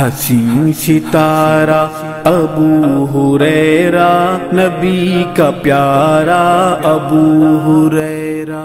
हसीन सितारा अबू हुरैरा नबी का प्यारा अबू हुरैरा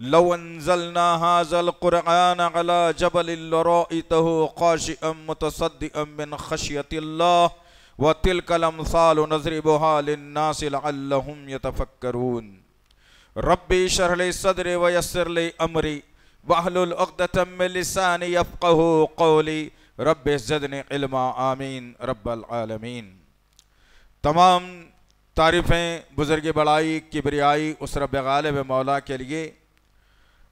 लवनजलना हाजल कुरान अला जबल क़ाशिम मुतसदमिन खशियतिल्ला व तिल कलम साल नजरब हालनासिलम यतफ़क्रून रबी शरल सदर वयसरल अमरी वाहलतमिलसान यफ़क़ कौली रब जदन इल्मा आमीन रबालमीन तमाम तारीफ़ें बुज़ुर्ग बड़ाई किबरियाई उसरब गालब मौला के लिए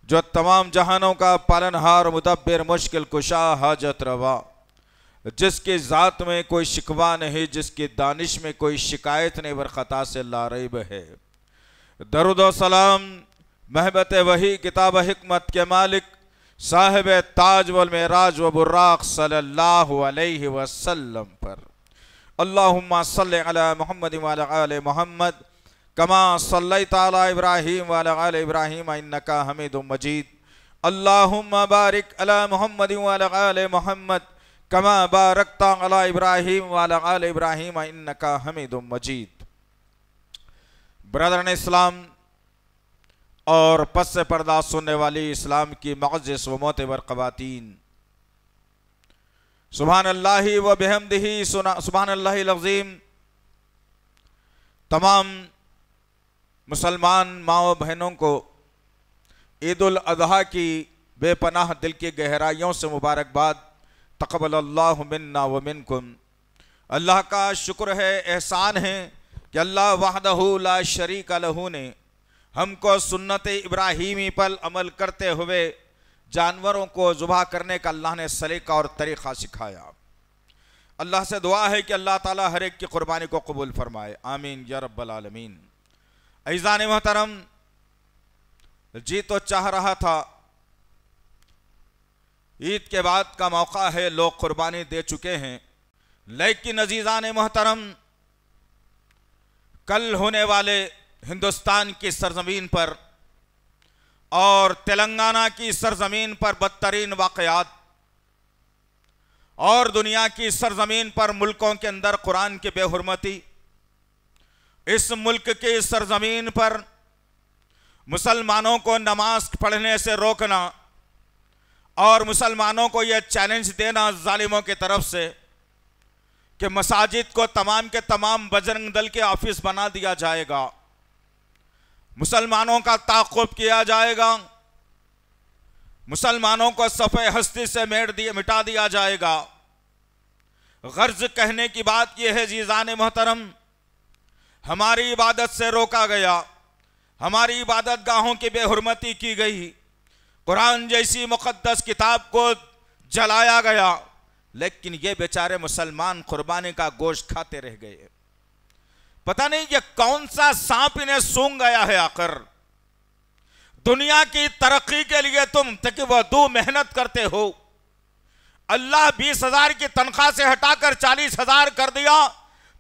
जो तमाम जहानों का पालनहार मुदब्बिर मुश्किल कुशा हाजत रवा। जिसकी ज़ात में कोई शिकवा नहीं, जिसकी दानिश में कोई शिकायत नहीं, वर ख़ता से लारब है। दरुद सलाम, महबत वही किताब हिकमत के मालिक, साहिब ताज वल मेराज व बुर्राक सल्लल्लाहु अलैहि वसल्लम पर। अल्लाहुम्मा सल्लि अला मोहम्मद कमा सल्लैत अला इब्राहीम व अला आले इब्राहीम मजीद। अल्लाहुम्मा बारिक अला मुहम्मद व अला आले मोहम्मद, कमा बारकता अला इब्राहीम व अला आले इब्राहीम मजीद। ब्रदर इस्लाम और पस पर्दा सुनने वाली इस्लाम की मगज़ व मोतबर ख़वातीन सुबहान अल्लाह व बेहमदही सुबहान अल्लाह तमाम मुसलमान माओ बहनों को ईद अजहा की बेपनाह दिल की गहराइयों से मुबारकबाद। तकबल अल्लाह मिन्ना व मिनकुम। अल्लाह का शुक्र है, एहसान है कि अल्लाह वाहदहू ला शरीक लहू ने हमको सुन्नत इब्राहिमी पर अमल करते हुए जानवरों को जुबा करने का अल्लाह ने सलीका और तरीक़ा सिखाया। अल्लाह से दुआ है कि अल्लाह ताला हर एक की कुर्बानी को कबूल फरमाए। आमीन या रब्बल आलमीन। ऐज़ान मोहतरम, जी तो चाह रहा था। ईद के बाद का मौका है, लोग कुर्बानी दे चुके हैं। लेकिन अजीज़ान मोहतरम, कल होने वाले हिंदुस्तान की सरजमीन पर और तेलंगाना की सरजमीन पर बदतरीन वाकयात और दुनिया की सरजमीन पर मुल्कों के अंदर कुरान की बेहरमती इस मुल्क की सरजमीन पर मुसलमानों को नमाज़ पढ़ने से रोकना और मुसलमानों को यह चैलेंज देना जालिमों की तरफ़ से कि मसाजिद को तमाम के तमाम बजरंग दल के ऑफ़िस बना दिया जाएगा। मुसलमानों का ताकुब किया जाएगा। मुसलमानों को सफ़े हस्ती से मेट दिए मिटा दिया जाएगा। गर्ज कहने की बात यह है जीजान मोहतरम हमारी इबादत से रोका गया। हमारी इबादत गाहों की बेहरमती की गई। कुरान जैसी मुकद्दस किताब को जलाया गया, लेकिन ये बेचारे मुसलमान कुर्बानी का गोश्त खाते रह गए। पता नहीं ये कौन सा सांप इन्हें सूंघ गया है आकर दुनिया की तरक्की के लिए तुम तक दो मेहनत करते हो। अल्लाह बीस हज़ार की तनख्वाह से हटाकर चालीस हज़ार कर दिया।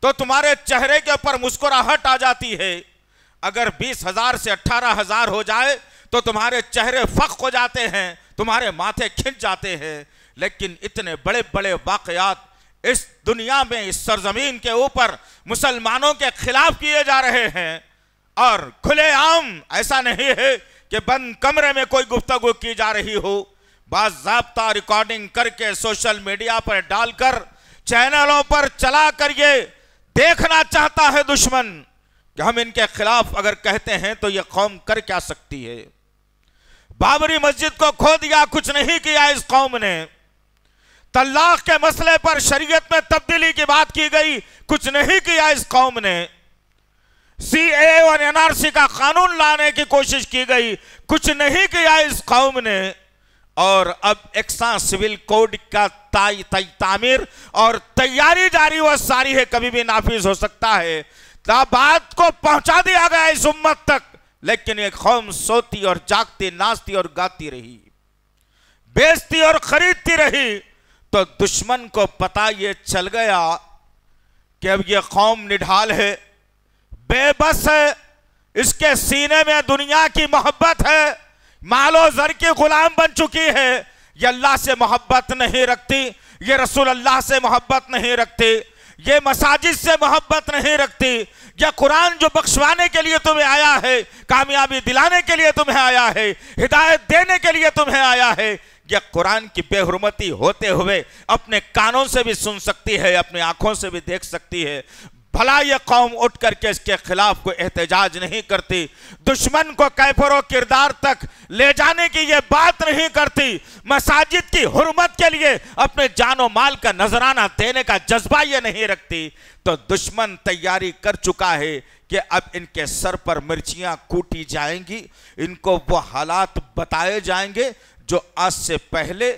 तो तुम्हारे चेहरे के ऊपर मुस्कुराहट आ जाती है। अगर बीस हज़ार से अट्ठारह हज़ार हो जाए तो तुम्हारे चेहरे फक हो जाते हैं, तुम्हारे माथे खिंच जाते हैं। लेकिन इतने बड़े बड़े वाकयात इस दुनिया में, इस सरजमीन के ऊपर मुसलमानों के खिलाफ किए जा रहे हैं। और खुलेआम ऐसा नहीं है कि बंद कमरे में कोई गुफ्तगु की जा रही हो। बाबा रिकॉर्डिंग करके सोशल मीडिया पर डालकर चैनलों पर चला कर ये देखना चाहता है दुश्मन कि हम इनके खिलाफ अगर कहते हैं तो यह कौम कर क्या सकती है। बाबरी मस्जिद को खो दिया, कुछ नहीं किया इस कौम ने। तलाक के मसले पर शरीयत में तब्दीली की बात की गई, कुछ नहीं किया इस कौम ने। सी ए और एनआरसी का कानून लाने की कोशिश की गई, कुछ नहीं किया इस कौम ने। और अब एक्सा सिविल कोड का ताई ताई तामीर, और तैयारी जारी व सारी है, कभी भी नाफिज हो सकता है। बात को पहुँचा दिया गया इस उम्मत तक, लेकिन ये कौम सोती और जागती, नाचती और गाती रही। बेचती और खरीदती रही तो दुश्मन को पता ये चल गया कि अब ये कौम निढाल है। बेबस है, इसके सीने में दुनिया की मोहब्बत है। मालो जर की गुलाम बन चुकी है। ये अल्लाह से मोहब्बत नहीं रखती। ये रसूल अल्लाह से मोहब्बत नहीं रखती। ये मसाजिद से मोहब्बत नहीं रखती। यह कुरान जो बख्शवाने के लिए तुम्हें आया है, कामयाबी दिलाने के लिए तुम्हें आया है, हिदायत देने के लिए तुम्हें आया है यह कुरान की बेहरमती होते हुए अपने कानों से भी सुन सकती है, अपनी आँखों से भी देख सकती है। भला ये कौम उठ करके इसके खिलाफ कोई एहतजाज नहीं करती। दुश्मन को कैफरों किरदार तक ले जाने की ये बात नहीं करती। मसाजिद की हुरमत के लिए अपने जानो माल का नजराना देने का जज्बा ये नहीं रखती। तो दुश्मन तैयारी कर चुका है कि अब इनके सर पर मिर्चियाँ कूटी जाएँगी। इनको वो हालात बताए जाएँगे जो आज से पहले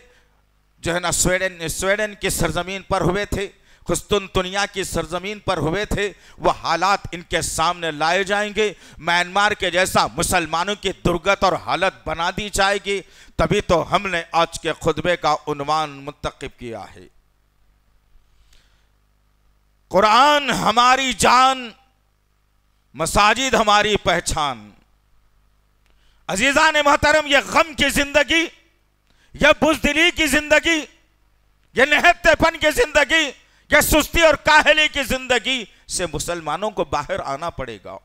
जो है ना, स्वीडन स्वीडन की सरजमीन पर हुए थे। दुनिया की सरजमीन पर हुए थे वह हालात इनके सामने लाए जाएँगे। म्यांमार के जैसा मुसलमानों की दुर्गत और हालत बना दी जाएगी, तभी तो हमने आज के खुतबे का उन्वान मुंतखब किया है। कुरान हमारी जान, मसाजिद हमारी पहचान। अजीजा ने मोहतरम यह गम की ज़िंदगी यह बुजदिली की ज़िंदगी यह नहत्तेपन की ज़िंदगी कि सुस्ती और काहली की ज़िंदगी से मुसलमानों को बाहर आना पड़ेगा?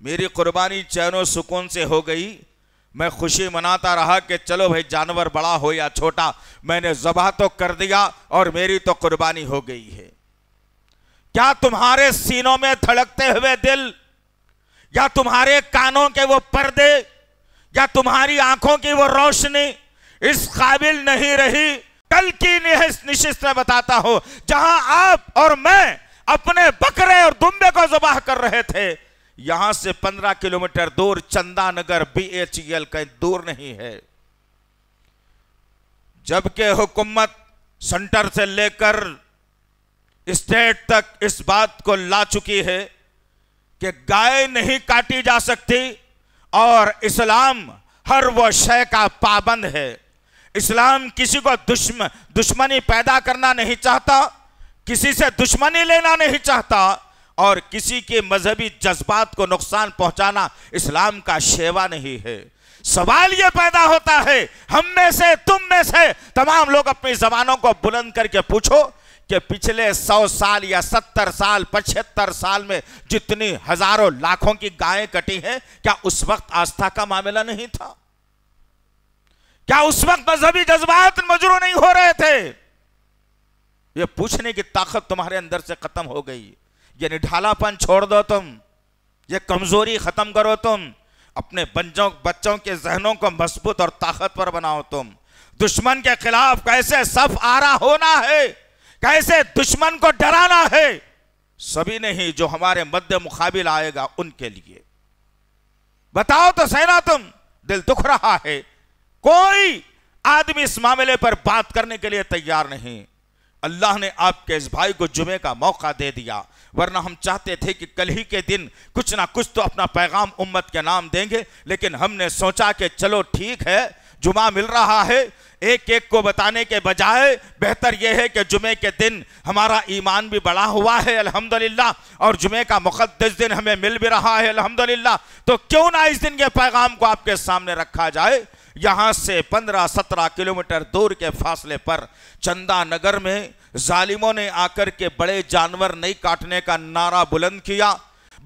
मेरी कुर्बानी चैनो सुकून से हो गई। मैं खुशी मनाता रहा कि चलो भाई, जानवर बड़ा हो या छोटा, मैंने जबा तो कर दिया और मेरी तो कुर्बानी हो गई है। क्या तुम्हारे सीनों में धड़कते हुए दिल, या तुम्हारे कानों के वो पर्दे, या तुम्हारी आँखों की वो रोशनी इस काबिल नहीं रही कल की निशिस्त में बताता हूँ, जहाँ आप और मैं अपने बकरे और दुम्बे को जबाह कर रहे थे, यहाँ से पंद्रह किलोमीटर दूर चंदा नगर बी एच एल कहीं दूर नहीं है। जबकि हुकूमत सेंटर से लेकर स्टेट तक इस बात को ला चुकी है कि गाय नहीं काटी जा सकती और इस्लाम हर वो शय का पाबंद है। इस्लाम किसी को दुश्मन दुश्मनी पैदा करना नहीं चाहता, किसी से दुश्मनी लेना नहीं चाहता, और किसी के मजहबी जज्बात को नुकसान पहुंचाना इस्लाम का शेवा नहीं है। सवाल यह पैदा होता है, हम में से, तुम में से, तमाम लोग अपनी जबानों को बुलंद करके पूछो कि पिछले सौ साल या सत्तर साल, पचहत्तर साल में जितनी हज़ारों लाखों की गायें कटी हैं, क्या उस वक्त आस्था का मामला नहीं था? क्या उस वक्त मजहबी जज्बात मजरू नहीं हो रहे थे? ये पूछने की ताकत तुम्हारे अंदर से खत्म हो गई। ये निढालापन छोड़ दो तुम। ये कमज़ोरी खत्म करो तुम। अपने बच्चों बच्चों के जहनों को मज़बूत और ताकतवर बनाओ तुम। दुश्मन के खिलाफ कैसे सफ आरा होना है? कैसे दुश्मन को डराना है? सभी नहीं जो हमारे मध्य मुकाबिल आएगा उनके लिए। बताओ तो सेना तुम, दिल दुख रहा है। कोई आदमी इस मामले पर बात करने के लिए तैयार नहीं। अल्लाह ने आपके इस भाई को जुमे का मौका दे दिया, वरना हम चाहते थे कि कल ही के दिन कुछ ना कुछ तो अपना पैगाम उम्मत के नाम देंगे, लेकिन हमने सोचा कि चलो ठीक है, जुमा मिल रहा है। एक एक को बताने के बजाय बेहतर यह है कि जुमे के दिन हमारा ईमान भी बढ़ा हुआ है, अल्हम्दुलिल्लाह, और जुमे का मुकदस दिन हमें मिल भी रहा है, अल्हम्दुलिल्लाह। तो क्यों ना इस दिन के पैगाम को आपके सामने रखा जाए? यहाँ से 15-17 किलोमीटर दूर के फासले पर चंदा नगर में जालिमों ने आकर के बड़े जानवर नहीं काटने का नारा बुलंद किया।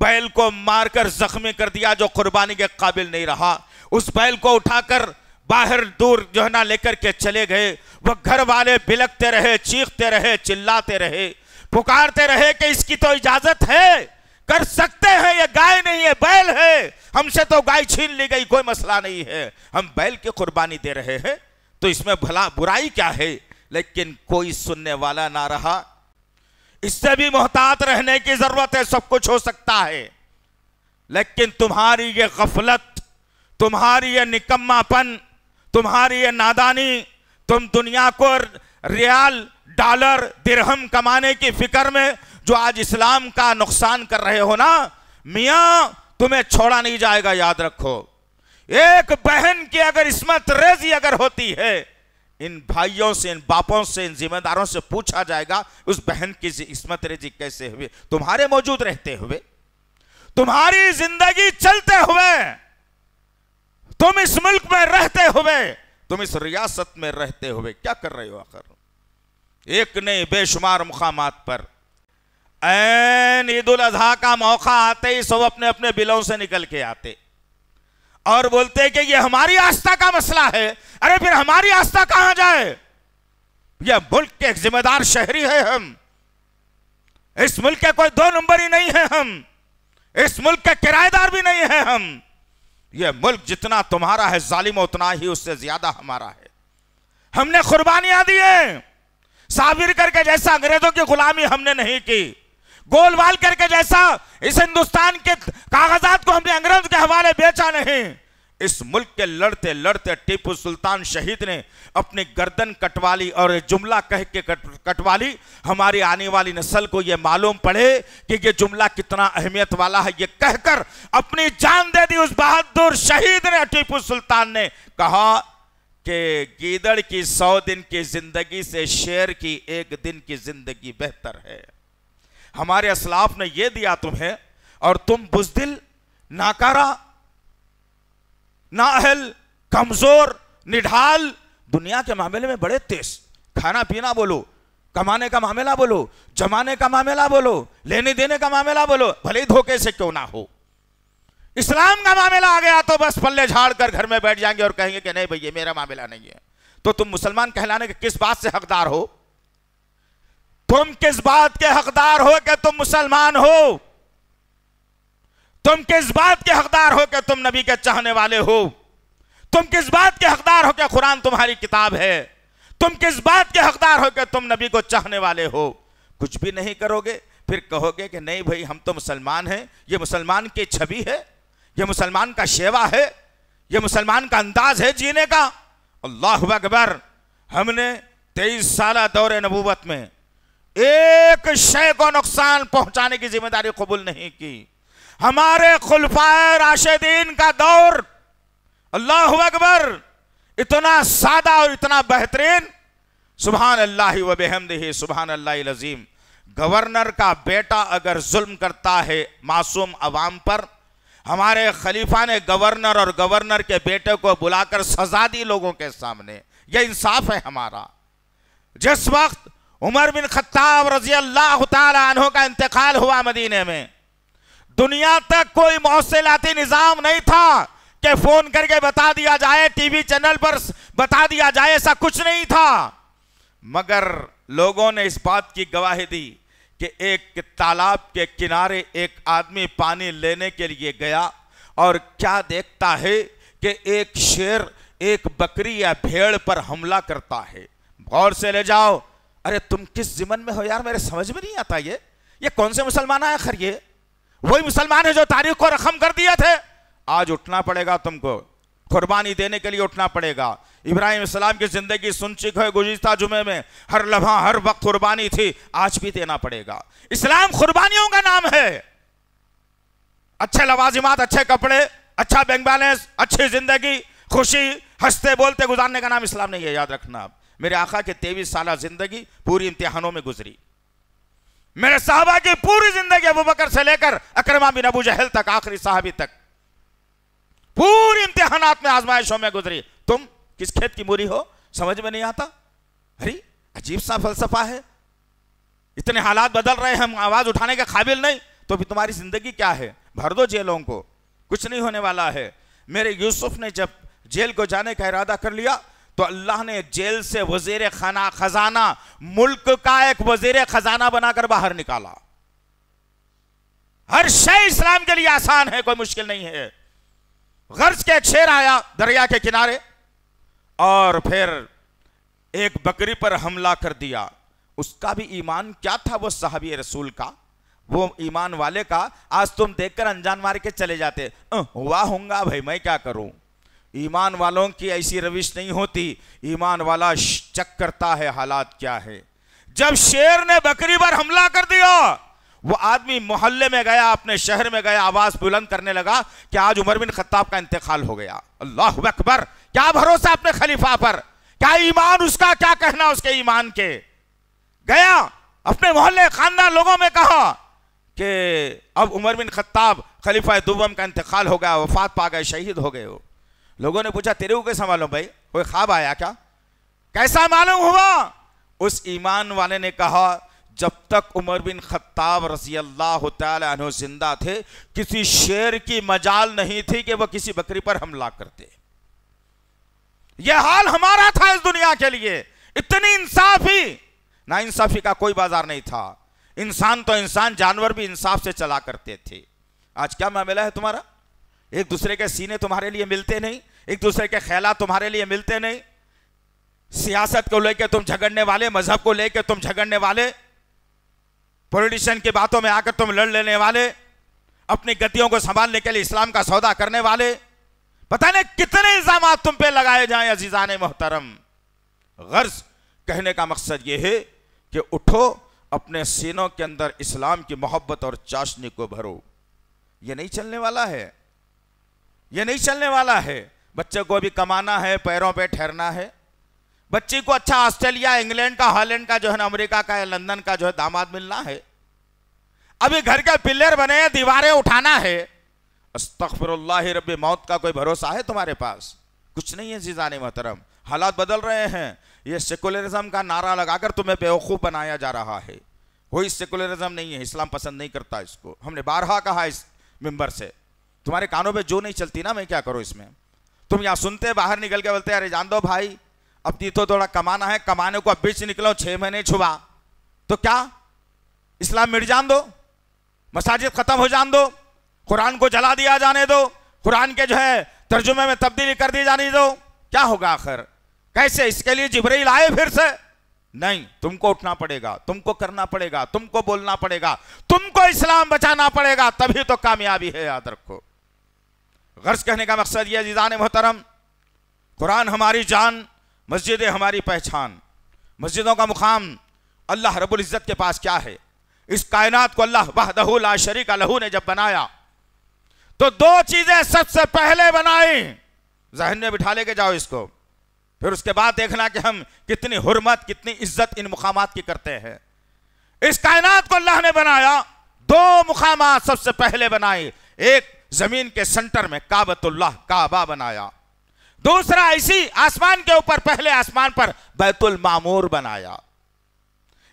बैल को मारकर जख्मी कर दिया जो कुर्बानी के काबिल नहीं रहा। उस बैल को उठाकर बाहर दूर जो है ना लेकर के चले गए। वह घर वाले बिलकते रहे, चीखते रहे, चिल्लाते रहे, पुकारते रहे कि इसकी तो इजाज़त है। कर सकते हैं, ये गाय नहीं है, बैल है। हमसे तो गाय छीन ली गई, कोई मसला नहीं है। हम बैल की कुर्बानी दे रहे हैं तो इसमें भला बुराई क्या है? लेकिन कोई सुनने वाला ना रहा। इससे भी मोहतात रहने की ज़रूरत है, सब कुछ हो सकता है। लेकिन तुम्हारी ये गफलत, तुम्हारी ये निकम्मापन, तुम्हारी ये नादानी, तुम दुनिया को रियाल डॉलर, दिरहम कमाने की फ़िक्र में जो आज इस्लाम का नुकसान कर रहे हो ना, मियाँ, तुम्हें छोड़ा नहीं जाएगा, याद रखो। एक बहन की अगर इसमत रेजी अगर होती है, इन भाइयों से, इन बापों से, इन जिम्मेदारों से पूछा जाएगा, उस बहन की इसमत रेजी कैसे हुए तुम्हारे मौजूद रहते हुए, तुम्हारी ज़िंदगी चलते हुए, तुम इस मुल्क में रहते हुए, तुम इस रियासत में रहते हुए क्या कर रहे हो आखिर? एक नहीं, बेशुमार मुकामात पर। ईद उल अजहा का मौका आते ही सब अपने अपने बिलों से निकल के आते। और बोलते कि ये हमारी आस्था का मसला है। अरे फिर हमारी आस्था कहाँ जाए? यह मुल्क के एक जिम्मेदार शहरी है हम। इस मुल्क के कोई दो नंबर ही नहीं है हम। इस मुल्क के किराएदार भी नहीं है हम। यह मुल्क जितना तुम्हारा है, जालिम, उतना ही उससे ज़्यादा हमारा है। हमने कुर्बानियाँ दी है। साबिर करके जैसा अंग्रेज़ों की गुलामी हमने नहीं की। गोलवाल करके जैसा इस हिंदुस्तान के कागजात को हमने अंग्रेज़ के हवाले बेचा नहीं। इस मुल्क के लड़ते लड़ते टीपू सुल्तान शहीद ने अपनी गर्दन कटवा ली और जुमला कह के कटवा ली हमारी आने वाली नस्ल को यह मालूम पड़े कि यह जुमला कितना अहमियत वाला है। यह कहकर अपनी जान दे दी उस बहादुर शहीद ने टीपू सुल्तान ने। कहा कि गीदड़ की सौ दिन की ज़िंदगी से शेर की एक दिन की ज़िंदगी बेहतर है। हमारे असलाफ ने यह दिया तुम्हें, और तुम बुजदिल, नाकारा, नाअहल, कमज़ोर, निढाल, दुनिया के मामले में बड़े तेज। खाना पीना बोलो, कमाने का मामला बोलो, जमाने का मामला बोलो, लेने देने का मामला बोलो, भले ही धोखे से क्यों ना हो। इस्लाम का मामला आ गया तो बस पल्ले झाड़ कर घर में बैठ जाएँगे और कहेंगे कि नहीं भैया मेरा मामला नहीं है। तो तुम मुसलमान कहलाने के किस बात से हकदार हो? तुम किस बात के हकदार हो कि तुम मुसलमान हो? तुम किस बात के हकदार हो कि तुम नबी के चाहने वाले हो? तुम किस बात के हकदार हो कि कुरान तुम्हारी किताब है? तुम किस बात के हकदार हो कि तुम नबी को चाहने वाले हो? कुछ भी नहीं करोगे, फिर कहोगे कि नहीं भाई, हम तो मुसलमान हैं। ये मुसलमान की छवि है। ये मुसलमान का शेवा है। ये मुसलमान का अंदाज है जीने का। अल्लाह अकबर। हमने तेईस साल दौरे नबूवत में एक शय को नुकसान पहुँचाने की ज़िम्मेदारी कबूल नहीं की। हमारे खुलफाए राशिदीन का दौर, अल्लाह अकबर, इतना सादा और इतना बेहतरीन। सुबहान अल्लाह वबहमद सुबहान अल्लाह लजीम। गवर्नर का बेटा अगर जुल्म करता है मासूम अवाम पर, हमारे खलीफा ने गवर्नर और गवर्नर के बेटे को बुलाकर सजा दी लोगों के सामने। यह इंसाफ है हमारा। जिस वक्त उमर बिन खत्ताब रज़ी अल्लाह तहों का इंतकाल हुआ मदीने में। दुनिया तक कोई मौसलाती निज़ाम नहीं था कि फ़ोन करके बता दिया जाए, टीवी चैनल पर बता दिया जाए, ऐसा कुछ नहीं था। मगर लोगों ने इस बात की गवाही दी कि एक तालाब के किनारे एक आदमी पानी लेने के लिए गया और क्या देखता है कि एक शेर, एक बकरी या भेड़ पर हमला करता है। गौर से ले जाओ अरे तुम किस जिमन में हो यार? मेरे समझ में नहीं आता ये। ये कौन से मुसलमान आए? खर ये। वही मुसलमान है जो तारीख को रकम कर दिए थे। आज उठना पड़ेगा तुमको। कुर्बानी देने के लिए उठना पड़ेगा। इब्राहिम इस्लाम की ज़िंदगी सुन चुके है गुजशत जुमे में। हर लम्हा, हर वक्त कुर्बानी थी। आज भी देना पड़ेगा। इस्लाम कुर्बानियों का नाम है। अच्छे लवाजिमात, अच्छे कपड़े अच्छा बैंक बैलेंस अच्छी ज़िंदगी, खुशी हँसते बोलते गुजारने का नाम इस्लाम नहीं है, याद रखना मेरे आका के तेईस साल ज़िंदगी पूरी इम्तिहानों में गुजरी। मेरे साहबा की पूरी ज़िंदगी अबू बकर से लेकर अक्रमा बिन अबू जहल तक, आखिरी साहबी तक। पूरी इम्तिहानात में आजमाइशों में गुजरी। तुम किस खेत की मूरी हो? समझ में नहीं आता? अरे, अजीब सा फलसफा है। इतने हालात बदल रहे हैं, हम आवाज़ उठाने के काबिल नहीं। तो भी तुम्हारी ज़िंदगी क्या है? भर दो जेलों को। कुछ नहीं होने वाला है। मेरे यूसुफ ने जब जेल को जाने का इरादा कर लिया तो अल्लाह ने जेल से वज़ीर खाना, खजाना, मुल्क का एक वज़ीर खजाना बनाकर बाहर निकाला। हर शय इस्लाम के लिए आसान है, कोई मुश्किल नहीं है। गर्ज के एक शेर आया दरिया के किनारे और फिर एक बकरी पर हमला कर दिया। उसका भी ईमान क्या था वो साहबी रसूल का? वो ईमान वाले का? आज तुम देखकर अनजान मार के चले जाते। हुआ होगा भाई, मैं क्या करूँ? ईमान वालों की ऐसी रविश नहीं होती। ईमान वाला चक करता है, हालात क्या है? जब शेर ने बकरी पर हमला कर दिया, वो आदमी मोहल्ले में गया, अपने शहर में गया, आवाज़ बुलंद करने लगा कि आज उमर बिन खत्ताब का इंतकाल हो गया। अल्लाह अकबर, क्या भरोसा अपने खलीफा पर? क्या ईमान उसका, क्या कहना उसके ईमान के? गया, अपने मोहल्ले खानदान लोगों में कहा कि अब उमर बिन खत्ताब खलीफा दुबम का इंतकाल हो गया, वफात पा गए, शहीद हो गए हो लोगों ने पूछा, तेरे को कैसा मालूम भाई? कोई ख्वाब आया क्या? कैसा मालूम हुआ? उस ईमान वाले ने कहा, जब तक उमर बिन खत्ताब रसी अल्लाह तु ज़िंदा थे, किसी शेर की मजाल नहीं थी कि वह किसी बकरी पर हमला करते। यह हाल हमारा था इस दुनिया के लिए। इतनी इंसाफी। ना इंसाफी का कोई बाज़ार नहीं था। इंसान तो इंसान, जानवर भी इंसाफ से चला करते थे। आज क्या मामला है तुम्हारा? एक दूसरे के सीने तुम्हारे लिए मिलते नहीं, एक दूसरे के ख्याल तुम्हारे लिए मिलते नहीं। सियासत को लेकर तुम झगड़ने वाले, मज़हब को लेकर तुम झगड़ने वाले, पॉलिटिशियन की बातों में आकर तुम लड़ लेने वाले, अपनी गतियों को संभालने के लिए इस्लाम का सौदा करने वाले। पता नहीं कितने इल्ज़ाम तुम पे लगाए जाएँ अजीजान मोहतरम। गर्ज, कहने का मकसद यह है कि उठो, अपने सीनों के अंदर इस्लाम की मोहब्बत और चाशनी को भरो। यह नहीं चलने वाला है। यह नहीं चलने वाला है। बच्चे को अभी कमाना है, पैरों पे ठहरना है। बच्ची को अच्छा ऑस्ट्रेलिया, इंग्लैंड का, हॉलैंड का, जो है ना, अमेरिका का या लंदन का जो है दामाद मिलना है। अभी घर के पिल्लर बने हैं, दीवारें उठाना है। अस्तफरल्ला रब मौत का कोई भरोसा है तुम्हारे पास? कुछ नहीं है जीजान मोहतरम। हालात बदल रहे हैं। ये सेकुलरिज्म का नारा लगाकर तुम्हें बेवकूफ़ बनाया जा रहा है। कोई सेकुलरिज्म नहीं है, इस्लाम पसंद नहीं करता इसको। हमने बारहा कहा इस मेंबर से। तुम्हारे कानों में जो नहीं चलती ना, मैं क्या करूँ इसमें? तुम यहाँ सुनते, बाहर निकल के बोलते, अरे जान दो भाई, अब तो थोड़ा कमाना है, कमाने को अब बीच निकलो, छह महीने छुबा तो क्या? इस्लाम मिट जान दो, मसाजिद खत्म हो जान दो, कुरान को जला दिया जाने दो, कुरान के जो है तर्जुमे में तब्दीली कर दी जाने दो। क्या होगा आखिर? कैसे? इसके लिए जिब्राइल आए फिर से? नहीं, तुमको उठना पड़ेगा, तुमको करना पड़ेगा, तुमको बोलना पड़ेगा, तुमको इस्लाम बचाना पड़ेगा, तभी तो कामयाबी है, याद रखो। गर्ज कहने का मकसद यह जीजान मोहतरम, कुरान हमारी जान, मस्जिद हमारी पहचान, मस्जिदों का मुकाम अल्लाह रबुल इज़्ज़त के पास क्या है? इस कायनात को अल्लाह वाहदहुल शरीक लहू ने जब बनाया तो दो चीज़ें सबसे पहले बनाई। जहन में बिठा लेके जाओ इसको। फिर उसके बाद देखना कि हम कितनी हुरमत, कितनी इज़्ज़त इन मुकाम की करते हैं। इस कायनात को अल्लाह ने बनाया, दो मुकाम सबसे पहले बनाए एक ज़मीन के सेंटर में काबतुल्लाह काबा बनाया। दूसरा इसी आसमान के ऊपर, पहले आसमान पर बैतुल मामूर बनाया।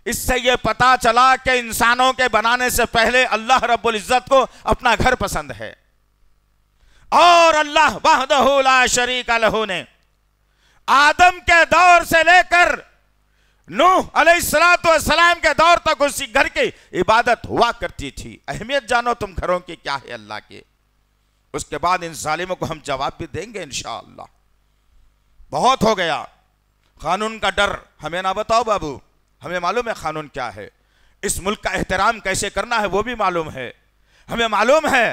इससे यह पता चला कि इंसानों के बनाने से पहले अल्लाह रब्बुल इज़्ज़त को अपना घर पसंद है। और अल्लाह वाहदहुला शरीक लहू ने आदम के दौर से लेकर नूह सलाम के दौर तक उसी घर की इबादत हुआ करती थी। अहमियत जानो तुम घरों की क्या है अल्लाह के। उसके बाद इन जालिमों को हम जवाब भी देंगे इंशाला बहुत हो गया। कानून का डर, हमें ना बताओ बाबू। हमें मालूम है कानून क्या है। इस मुल्क का एहतराम कैसे करना है वो भी मालूम है। हमें मालूम है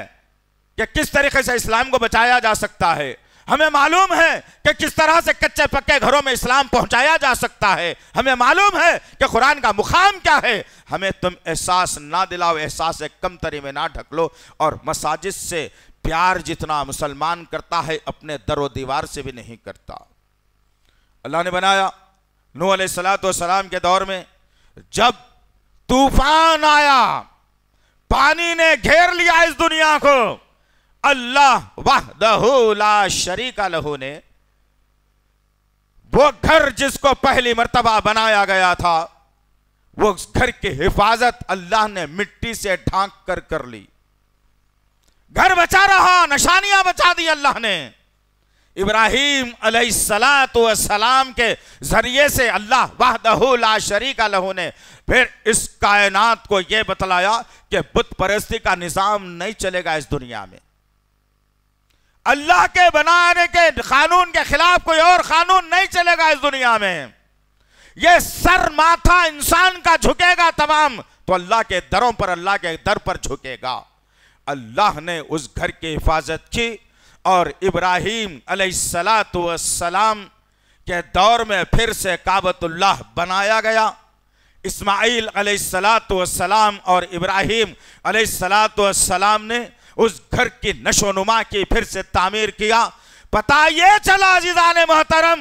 कि किस तरीके से इस्लाम को बचाया जा सकता है। हमें मालूम है कि किस तरह से कच्चे पक्के घरों में इस्लाम पहुँचाया जा सकता है। हमें मालूम है कि कुरान का मुकाम क्या है। हमें तुम एहसास ना दिलाओ, एहसास कम तरी में ना ढक लो और मसाजिद से प्यार जितना मुसलमान करता है, अपने दरो दीवार से भी नहीं करता। अल्लाह ने बनाया नू सलाम के दौर में, जब तूफ़ान आया, पानी ने घेर लिया इस दुनिया को, अल्लाह वाहदहुला शरीका लहू ने, वो घर जिसको पहली मर्तबा बनाया गया था, वो घर की हिफाजत अल्लाह ने मिट्टी से ढांक कर कर ली। घर बचा रहा, निशानियाँ बचा दी अल्लाह ने। इब्राहिम सलाम के ज़रिए से अल्लाह ला शरीक लहू ने फिर इस कायनात को यह बतलाया कि बुत परस्ती का निज़ाम नहीं चलेगा इस दुनिया में। अल्लाह के बनाने के कानून के खिलाफ कोई और कानून नहीं चलेगा इस दुनिया में। यह सर माथा इंसान का झुकेगा तमाम तो अल्लाह के दरों पर, अल्लाह के दर पर झुकेगा। अल्लाह ने उस घर की हिफाजत की और इब्राहिम सलाम के दौर में फिर से काबतुल्लाह बनाया गया। इस्माइल सलाम और इब्राहिम सलाम ने उस घर की नशोनुमा की फिर से तामीर किया। पता ये चला जिजान मोहतरम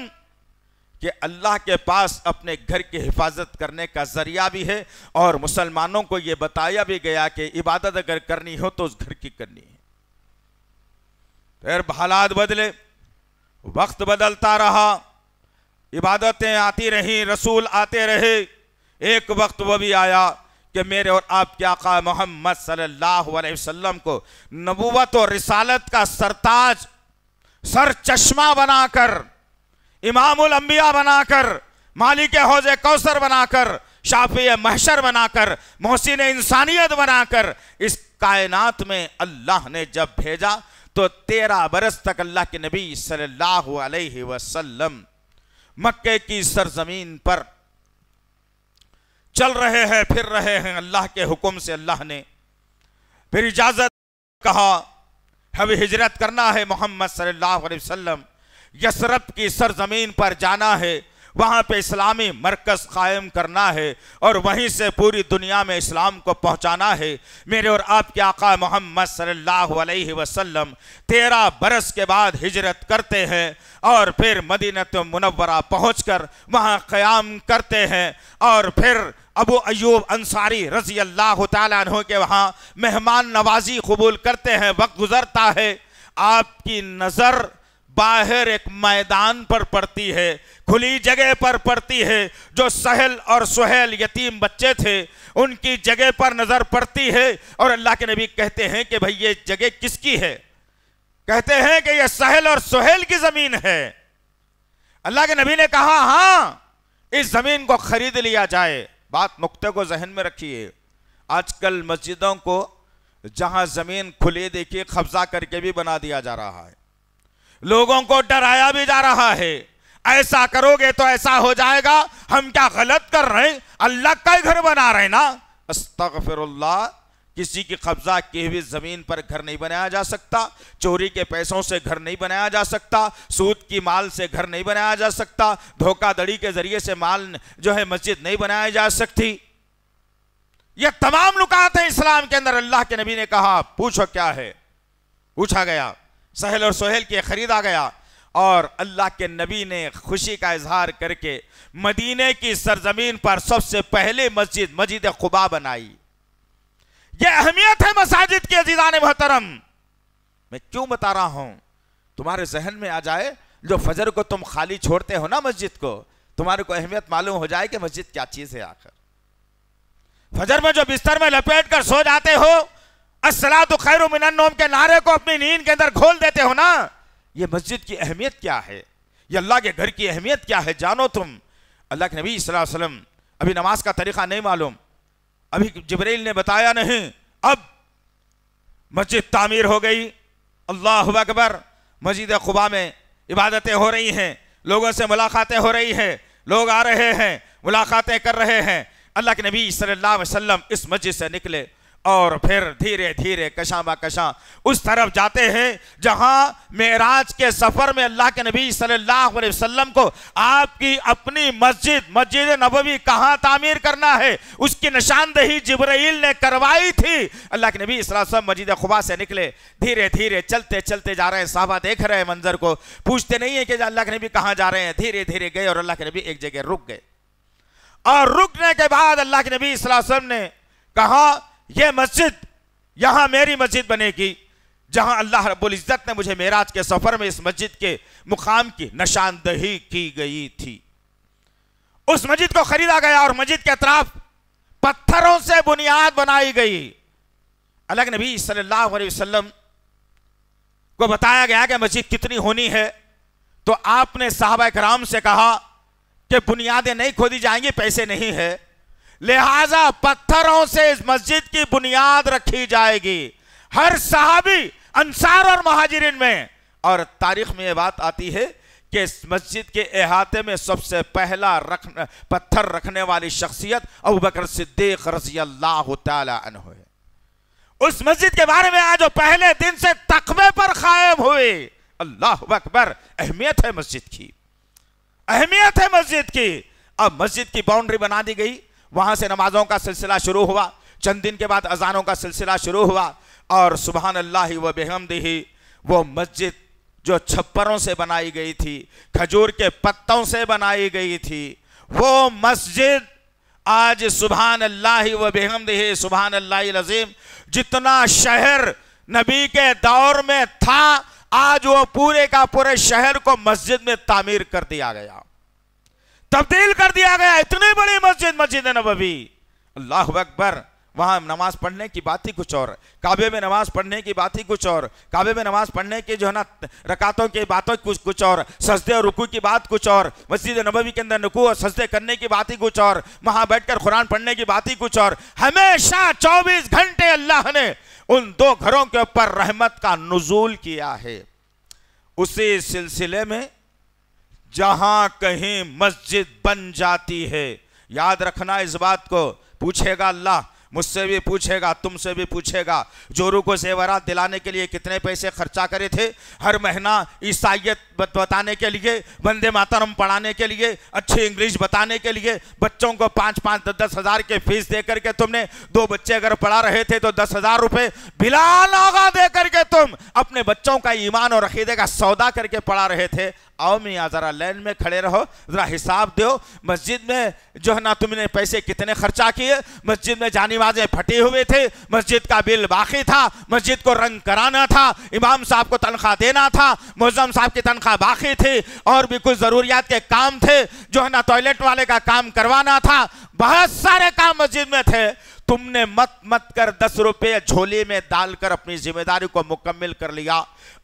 कि अल्लाह के पास अपने घर की हिफाजत करने का ज़रिया भी है और मुसलमानों को यह बताया भी गया कि इबादत अगर करनी हो तो उस घर की करनी है। फिर हालात बदले, वक्त बदलता रहा, इबादतें आती रहीं, रसूल आते रहे, एक वक्त वह भी आया कि मेरे और आपके आका मोहम्मद सल्लल्लाहु अलैहि वसल्लम को नबूवत और रिसालत का सरताज सर चश्मा बनाकर इमामुल अंबिया बनाकर, मालिक हौज कौसर बनाकर, शाफी महशर बनाकर, मोहसिन इंसानियत बनाकर, इस कायनात में अल्लाह ने जब भेजा तो तेरह बरस तक अल्लाह के नबी सल्लल्लाहु अलैहि वसल्लम मक्के की सरजमीन पर चल रहे हैं, फिर रहे हैं। अल्लाह के हुक्म से अल्लाह ने फिर इजाज़त कहा, हमें हिजरत करना है मोहम्मद सल्लल्लाहु अलैहि वसल्लम। यसरत की सरजमीन पर जाना है, वहाँ पे इस्लामी मरकज़ कायम करना है और वहीं से पूरी दुनिया में इस्लाम को पहुँचाना है। मेरे और आपके आका मोहम्मद सल्लल्लाहु अलैहि वसल्लम तेरह बरस के बाद हिजरत करते हैं और फिर मदीनत मुनवरा पहुँच कर वहाँ क़याम करते हैं और फिर अबू अयूब अंसारी रज़ी अल्लाह तु के वहाँ मेहमान नवाजी कबूल करते हैं, वक्त गुजरता है। आपकी नज़र बाहर एक मैदान पर पड़ती है, खुली जगह पर पड़ती है, जो सहल और सुहेल यतीम बच्चे थे, उनकी जगह पर नज़र पड़ती है और अल्लाह के नबी कहते हैं कि भाई ये जगह किसकी है? कहते हैं कि यह सहल और सुहेल की ज़मीन है। अल्लाह के नबी ने कहा, हाँ, इस ज़मीन को खरीद लिया जाए। बात नुकते को जहन में रखिए। आजकल मस्जिदों को जहाँ ज़मीन खुली देखिए, कब्जा करके भी बना दिया जा रहा है। लोगों को डराया भी जा रहा है। ऐसा करोगे तो ऐसा हो जाएगा। हम क्या गलत कर रहे हैं? अल्लाह का ही घर बना रहे ना। अस्तगफिरुल्लाह, किसी की कब्जा की हुई ज़मीन पर घर नहीं बनाया जा सकता। चोरी के पैसों से घर नहीं बनाया जा सकता। सूद की माल से घर नहीं बनाया जा सकता। धोखाधड़ी के ज़रिए से माल जो है मस्जिद नहीं बनाया जा सकती। ये तमाम नुकात हैं इस्लाम के अंदर। अल्लाह के नबी ने कहा, पूछो क्या है? पूछा गया सहल और सोहेल के खरीदा गया और अल्लाह के नबी ने खुशी का इजहार करके मदीने की सरजमीन पर सबसे पहले मस्जिद मस्जिद खुबा बनाई। यह अहमियत है मसाजिद के अजीजान मोहतरम। मैं क्यों बता रहा हूँ? तुम्हारे जहन में आ जाए, जो फजर को तुम खाली छोड़ते हो ना मस्जिद को, तुम्हारे को अहमियत मालूम हो जाए कि मस्जिद क्या चीज़ है आखिर। फजर में जो बिस्तर में लपेट कर सो जाते हो असला तो खैर मिनोम के नारे को अपनी नींद के अंदर खोल देते हो ना? ये मस्जिद की अहमियत क्या है? ये अल्लाह के घर की अहमियत क्या है? जानो तुम। अल्लाह के नबी वसल्लम, अभी नमाज़ का तरीका नहीं मालूम। अभी जबरील ने बताया नहीं। अब मस्जिद तामीर हो गई। अल्लाह अकबर, मस्जिद खुबा में इबादतें हो रही हैं। लोगों से मुलाकातें हो रही हैं। लोग आ रहे हैं, मुलाकातें कर रहे हैं। अल्लाह के नबी सल्लल्लाहु अलैहि वसल्लम इस मस्जिद से निकले। और फिर धीरे धीरे कशा कशा उस तरफ़ जाते हैं, जहाँ मेराज के सफ़र में अल्लाह के नबी सल्लल्लाहु अलैहि वसल्लम को आपकी अपनी मस्जिद मस्जिद नबवी कहाँ तामीर करना है, उसकी निशानदही जिब्राइल ने करवाई थी। अल्लाह के नबी वसल्लम मस्जिद खुबा से निकले, धीरे धीरे चलते चलते जा रहे हैं, साहबा देख रहे हैं मंजर को, पूछते नहीं है कि अल्लाह के नबी कहाँ जा रहे हैं, धीरे धीरे गए और अल्लाह के नबी एक जगह रुक गए। और रुकने के बाद अल्लाह के नबी वसल्लम ने कहा यह मस्जिद यहाँ मेरी मस्जिद बनेगी, जहाँ अल्लाह रब्बुल इज़्ज़त ने मुझे मेराज के सफ़र में इस मस्जिद के मुकाम की निशानदही की गई थी। उस मस्जिद को खरीदा गया और मस्जिद के अतराफ पत्थरों से बुनियाद बनाई गई। अलग नबी सल्लल्लाहु अलैहि वसल्लम को बताया गया कि मस्जिद कितनी होनी है तो आपने साहबा कराम से कहा कि बुनियादें नहीं खोदी जाएँगी, पैसे नहीं है। लिहाजा पत्थरों से इस मस्जिद की बुनियाद रखी जाएगी। हर साहबी, अंसार और महाजरीन में। और तारीख में यह बात आती है कि इस मस्जिद के अहाते में सबसे पहला रख पत्थर रखने वाली शख्सियत अबू बकर सिद्दीक रज़ी अल्लाह है। उस मस्जिद के बारे में आज पहले दिन से तकबे पर कायम हुए। अल्लाह अकबर, अहमियत है मस्जिद की। अहमियत है मस्जिद की। अब मस्जिद की बाउंड्री बना दी गई। वहाँ से नमाजों का सिलसिला शुरू हुआ। चंद दिन के बाद अजानों का सिलसिला शुरू हुआ और सुबहान अल्लाह व बेहमदी वो मस्जिद जो छप्परों से बनाई गई थी, खजूर के पत्तों से बनाई गई थी, वो मस्जिद आज सुबहान अल्लाह व बेहमदी सुबहान अल्लाह लजीम जितना शहर नबी के दौर में था, आज वो पूरे का पूरे शहर को मस्जिद में तामीर कर दिया गया। तब्दील कर दिया गया, इतनी बड़ी मस्जिद मस्जिद नबी अल्लाह अकबर। वहाँ नमाज़ पढ़ने की बात ही कुछ और, काबे में नमाज़ पढ़ने की बात ही कुछ और, काबे में नमाज़ पढ़ने की जो है ना, रकातों की बातों कुछ कुछ और, सजदे और रुकू की बात कुछ और, मस्जिद नबवी के अंदर रुकू और सजदे करने की बात ही कुछ और, वहाँ बैठकर कुरान पढ़ने की बात ही कुछ और, हमेशा 24 घंटे अल्लाह ने उन दो घरों के ऊपर रहमत का नजूल किया है। उसी सिलसिले में जहाँ कहीं मस्जिद बन जाती है। याद रखना इस बात को। पूछेगा अल्लाह, मुझसे भी पूछेगा, तुमसे भी पूछेगा। जोरू को जेवरात दिलाने के लिए कितने पैसे खर्चा करे थे? हर महीना ईसाइत बताने के लिए, वंदे मातरम पढ़ाने के लिए, अच्छी इंग्लिश बताने के लिए, बच्चों को पाँच पाँच दस दस हज़ार के फ़ीस दे करके तुमने दो बच्चे अगर पढ़ा रहे थे तो दस हज़ार रुपये बिलाल आगा दे करके तुम अपने बच्चों का ईमान और अकीदे का सौदा करके पढ़ा रहे थे। आओ मियाँ, ज़रा लाइन में खड़े रहो, ज़रा हिसाब दो। मस्जिद में जो है ना, तुमने पैसे कितने खर्चा किए? मस्जिद में जानी फटे हुए थे। मस्जिद का बिल बाकी था। मस्जिद को रंग कराना था। इमाम साहब को तनख्वाह देना था। मुजम साहब की तनख्वाह बाकी थी। और भी कुछ ज़रूरियात के काम थे। जो है ना टॉयलेट वाले का काम करवाना था। बहुत सारे काम मस्जिद में थे। तुमने मत मत कर दस रुपये झोले में डालकर अपनी ज़िम्मेदारी को मुकम्मल कर लिया।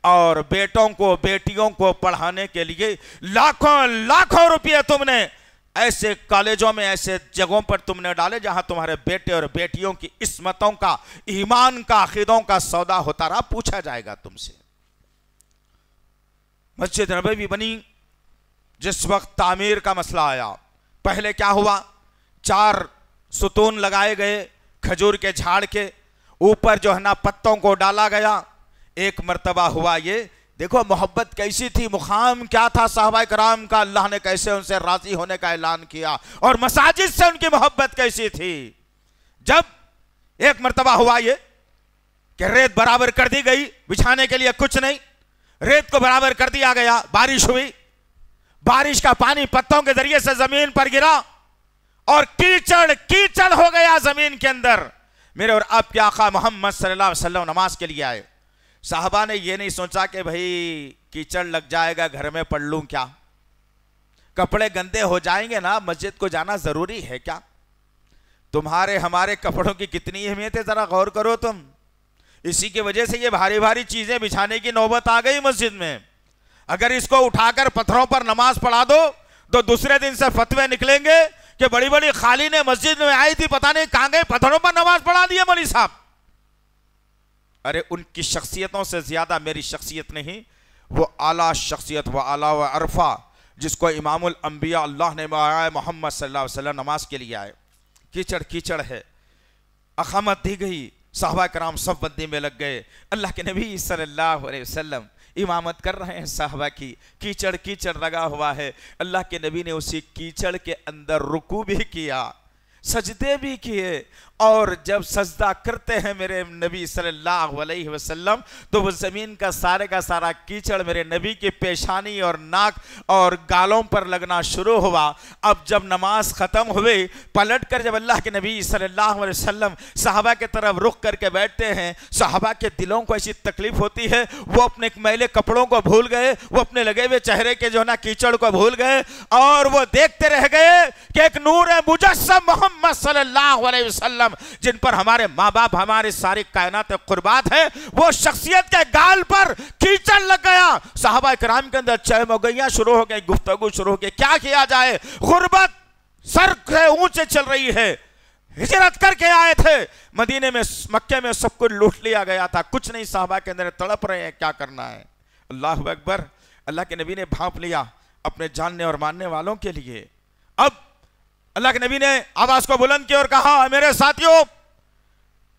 और बेटों को, बेटियों को पढ़ाने के लिए लाखों लाखों रुपये तुमने ऐसे कॉलेजों में, ऐसे जगहों पर तुमने डाले जहाँ तुम्हारे बेटे और बेटियों की इसमतों का, ईमान का, अकीदों का सौदा होता रहा। पूछा जाएगा तुमसे। मस्जिद नबी बनी, जिस वक्त तामीर का मसला आया। पहले क्या हुआ? चार सुतून लगाए गए खजूर के झाड़ के ऊपर जो है ना पत्तों को डाला गया। एक मरतबा हुआ ये। देखो, मोहब्बत कैसी थी मुकाम क्या था, साहबा कराम का। अल्लाह ने कैसे उनसे राज़ी होने का ऐलान किया और मसाजिद से उनकी मोहब्बत कैसी थी। जब एक मरतबा हुआ ये कि रेत बराबर कर दी गई, बिछाने के लिए कुछ नहीं। रेत को बराबर कर दिया गया, बारिश हुई। बारिश का पानी पत्तों के ज़रिए से ज़मीन पर गिरा। और कीचड़ कीचड़ हो गया ज़मीन के अंदर। मेरे और आपके आका मोहम्मद सल्लल्लाहु अलैहि वसल्लम नमाज़ के लिए आए। साहबा ने ये नहीं सोचा कि भाई कीचड़ लग जाएगा, घर में पढ़ लूँ क्या? कपड़े गंदे हो जाएँगे ना, मस्जिद को जाना ज़रूरी है क्या? तुम्हारे, हमारे कपड़ों की कितनी अहमियत है, जरा गौर करो तुम। इसी की वजह से ये भारी भारी चीज़ें बिछाने की नौबत आ गई मस्जिद में। अगर इसको उठाकर पत्थरों पर नमाज़ पढ़ा दो तो दूसरे दिन से फतवे निकलेंगे कि बड़ी बड़ी खाली ने मस्जिद में आई थी, पता नहीं कहाँ गए पत्थरों पर नमाज़ पढ़ा दिए मौली साहब। अरे उनकी शख्सियतों से ज़्यादा मेरी शख्सियत नहीं, वो आला शख्सियत, व आला व अरफा, जिसको इमामुल अंबिया अल्लाह ने मोहम्मद सल्लल्लाहु अलैहि वसल्लम नमाज़ के लिए आए। कीचड़ कीचड़ है। अकामत दी गई साहबा कराम सब बंदी में लग गए। अल्लाह के नबी सल्लल्लाहु अलैहि वसल्लम इमामत कर रहे हैं साहबा की। कीचड़ कीचड़ लगा हुआ है। अल्लाह के नबी ने उसी कीचड़ के अंदर रुकू भी किया, सजदे भी किए और जब सजदा करते हैं मेरे नबी सल्लल्लाहु अलैहि वसल्लम तो वो ज़मीन का सारे का सारा कीचड़ मेरे नबी की पेशानी और नाक और गालों पर लगना शुरू हुआ। अब जब नमाज़ ख़त्म हुई, पलट कर जब अल्लाह के नबी सल्लल्लाहु अलैहि वसल्लम साहबा के तरफ़ रुख करके बैठते हैं, साहबा के दिलों को ऐसी तकलीफ़ होती है, वो अपने मैले कपड़ों को भूल गए, वो अपने लगे हुए चेहरे के जो ना कीचड़ को भूल गए और वो देखते रह गए कि एक नूर मुजस्म मोहम्मद सल्लल्लाहु अलैहि वसल्लम जिन पर हमारे माँ बाप हमारी सारी कायनात कुर्बात है, वो शख्सियत के गाल पर कीचड़ लग गया। साहबा कराम के अंदर चह मोगैया शुरू हो गई, गुफ्तगु शुरू हो गई। क्या किया जाए? गुर्बत सर से ऊँचे चल रही है। हिजरत करके आए थे। मदीने में, मक्के में सब कुछ लूट लिया गया था। कुछ नहीं, साहबा के अंदर तड़प रहे हैं, क्या करना है? अल्लाह अकबर, अल्लाह के नबी ने भाप लिया अपने जानने और मानने वालों के लिए। अब अल्लाह के नबी ने आवाज़ को बुलंद किया और कहा, मेरे साथियों,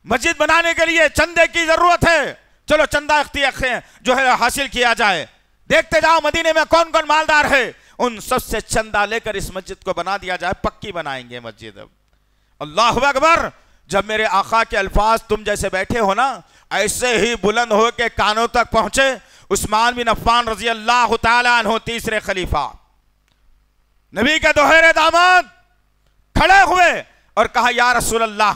मस्जिद बनाने के लिए चंदे की ज़रूरत है। चलो चंदा जो है हासिल किया जाए। देखते जाओ मदीने में कौन कौन मालदार है। उन सबसे चंदा लेकर इस मस्जिद को बना दिया जाए, पक्की बनाएँगे मस्जिद अब। अल्लाह अकबर, जब मेरे आका के अल्फाज तुम जैसे बैठे हो ना, ऐसे ही बुलंद हो के कानों तक पहुँचे उस्मान बिन अफ़ान रज़ी अल्लाह तीसरे खलीफा। नबी का दोहरे दामाद खड़े हुए और कहा, या रसूल अल्लाह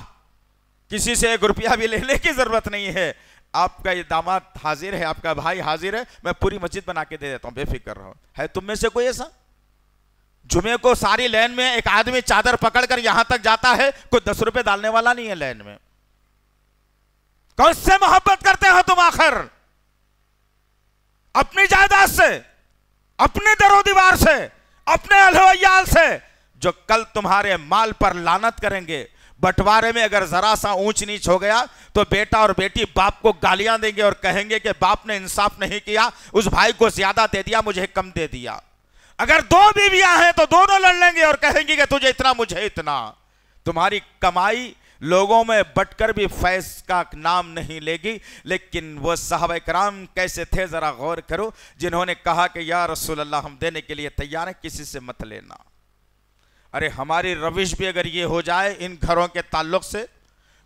किसी से एक रुपया भी लेने की ज़रूरत नहीं है। आपका ये दामाद हाजिर है, आपका भाई हाजिर है, मैं पूरी मस्जिद बना के दे देता हूँ, बेफिक्र रहो। है तुम में से कोई ऐसा? जुमे को सारी लाइन में एक आदमी चादर पकड़कर यहाँ तक जाता है, कोई दस रुपए डालने वाला नहीं है लाइन में। कौन से मोहब्बत करते हो तुम आखिर? अपनी जायदाद से, अपने दरो दीवार से, अपने अलहयाल से जो कल तुम्हारे माल पर लानत करेंगे। बंटवारे में अगर जरा सा ऊंच नीच हो गया तो बेटा और बेटी बाप को गालियाँ देंगे और कहेंगे कि बाप ने इंसाफ नहीं किया, उस भाई को ज़्यादा दे दिया, मुझे कम दे दिया। अगर दो बीवियाँ हैं तो दोनों लड़ लेंगे और कहेंगे कि तुझे इतना, मुझे इतना। तुम्हारी कमाई लोगों में बटकर भी फैज का नाम नहीं लेगी, लेकिन वो साहब कराम कैसे थे, जरा गौर करो, जिन्होंने कहा कि, या रसूल अल्लाह हम देने के लिए तैयार हैं, किसी से मत लेना। अरे हमारी रविश भी अगर ये हो जाए इन घरों के ताल्लुक से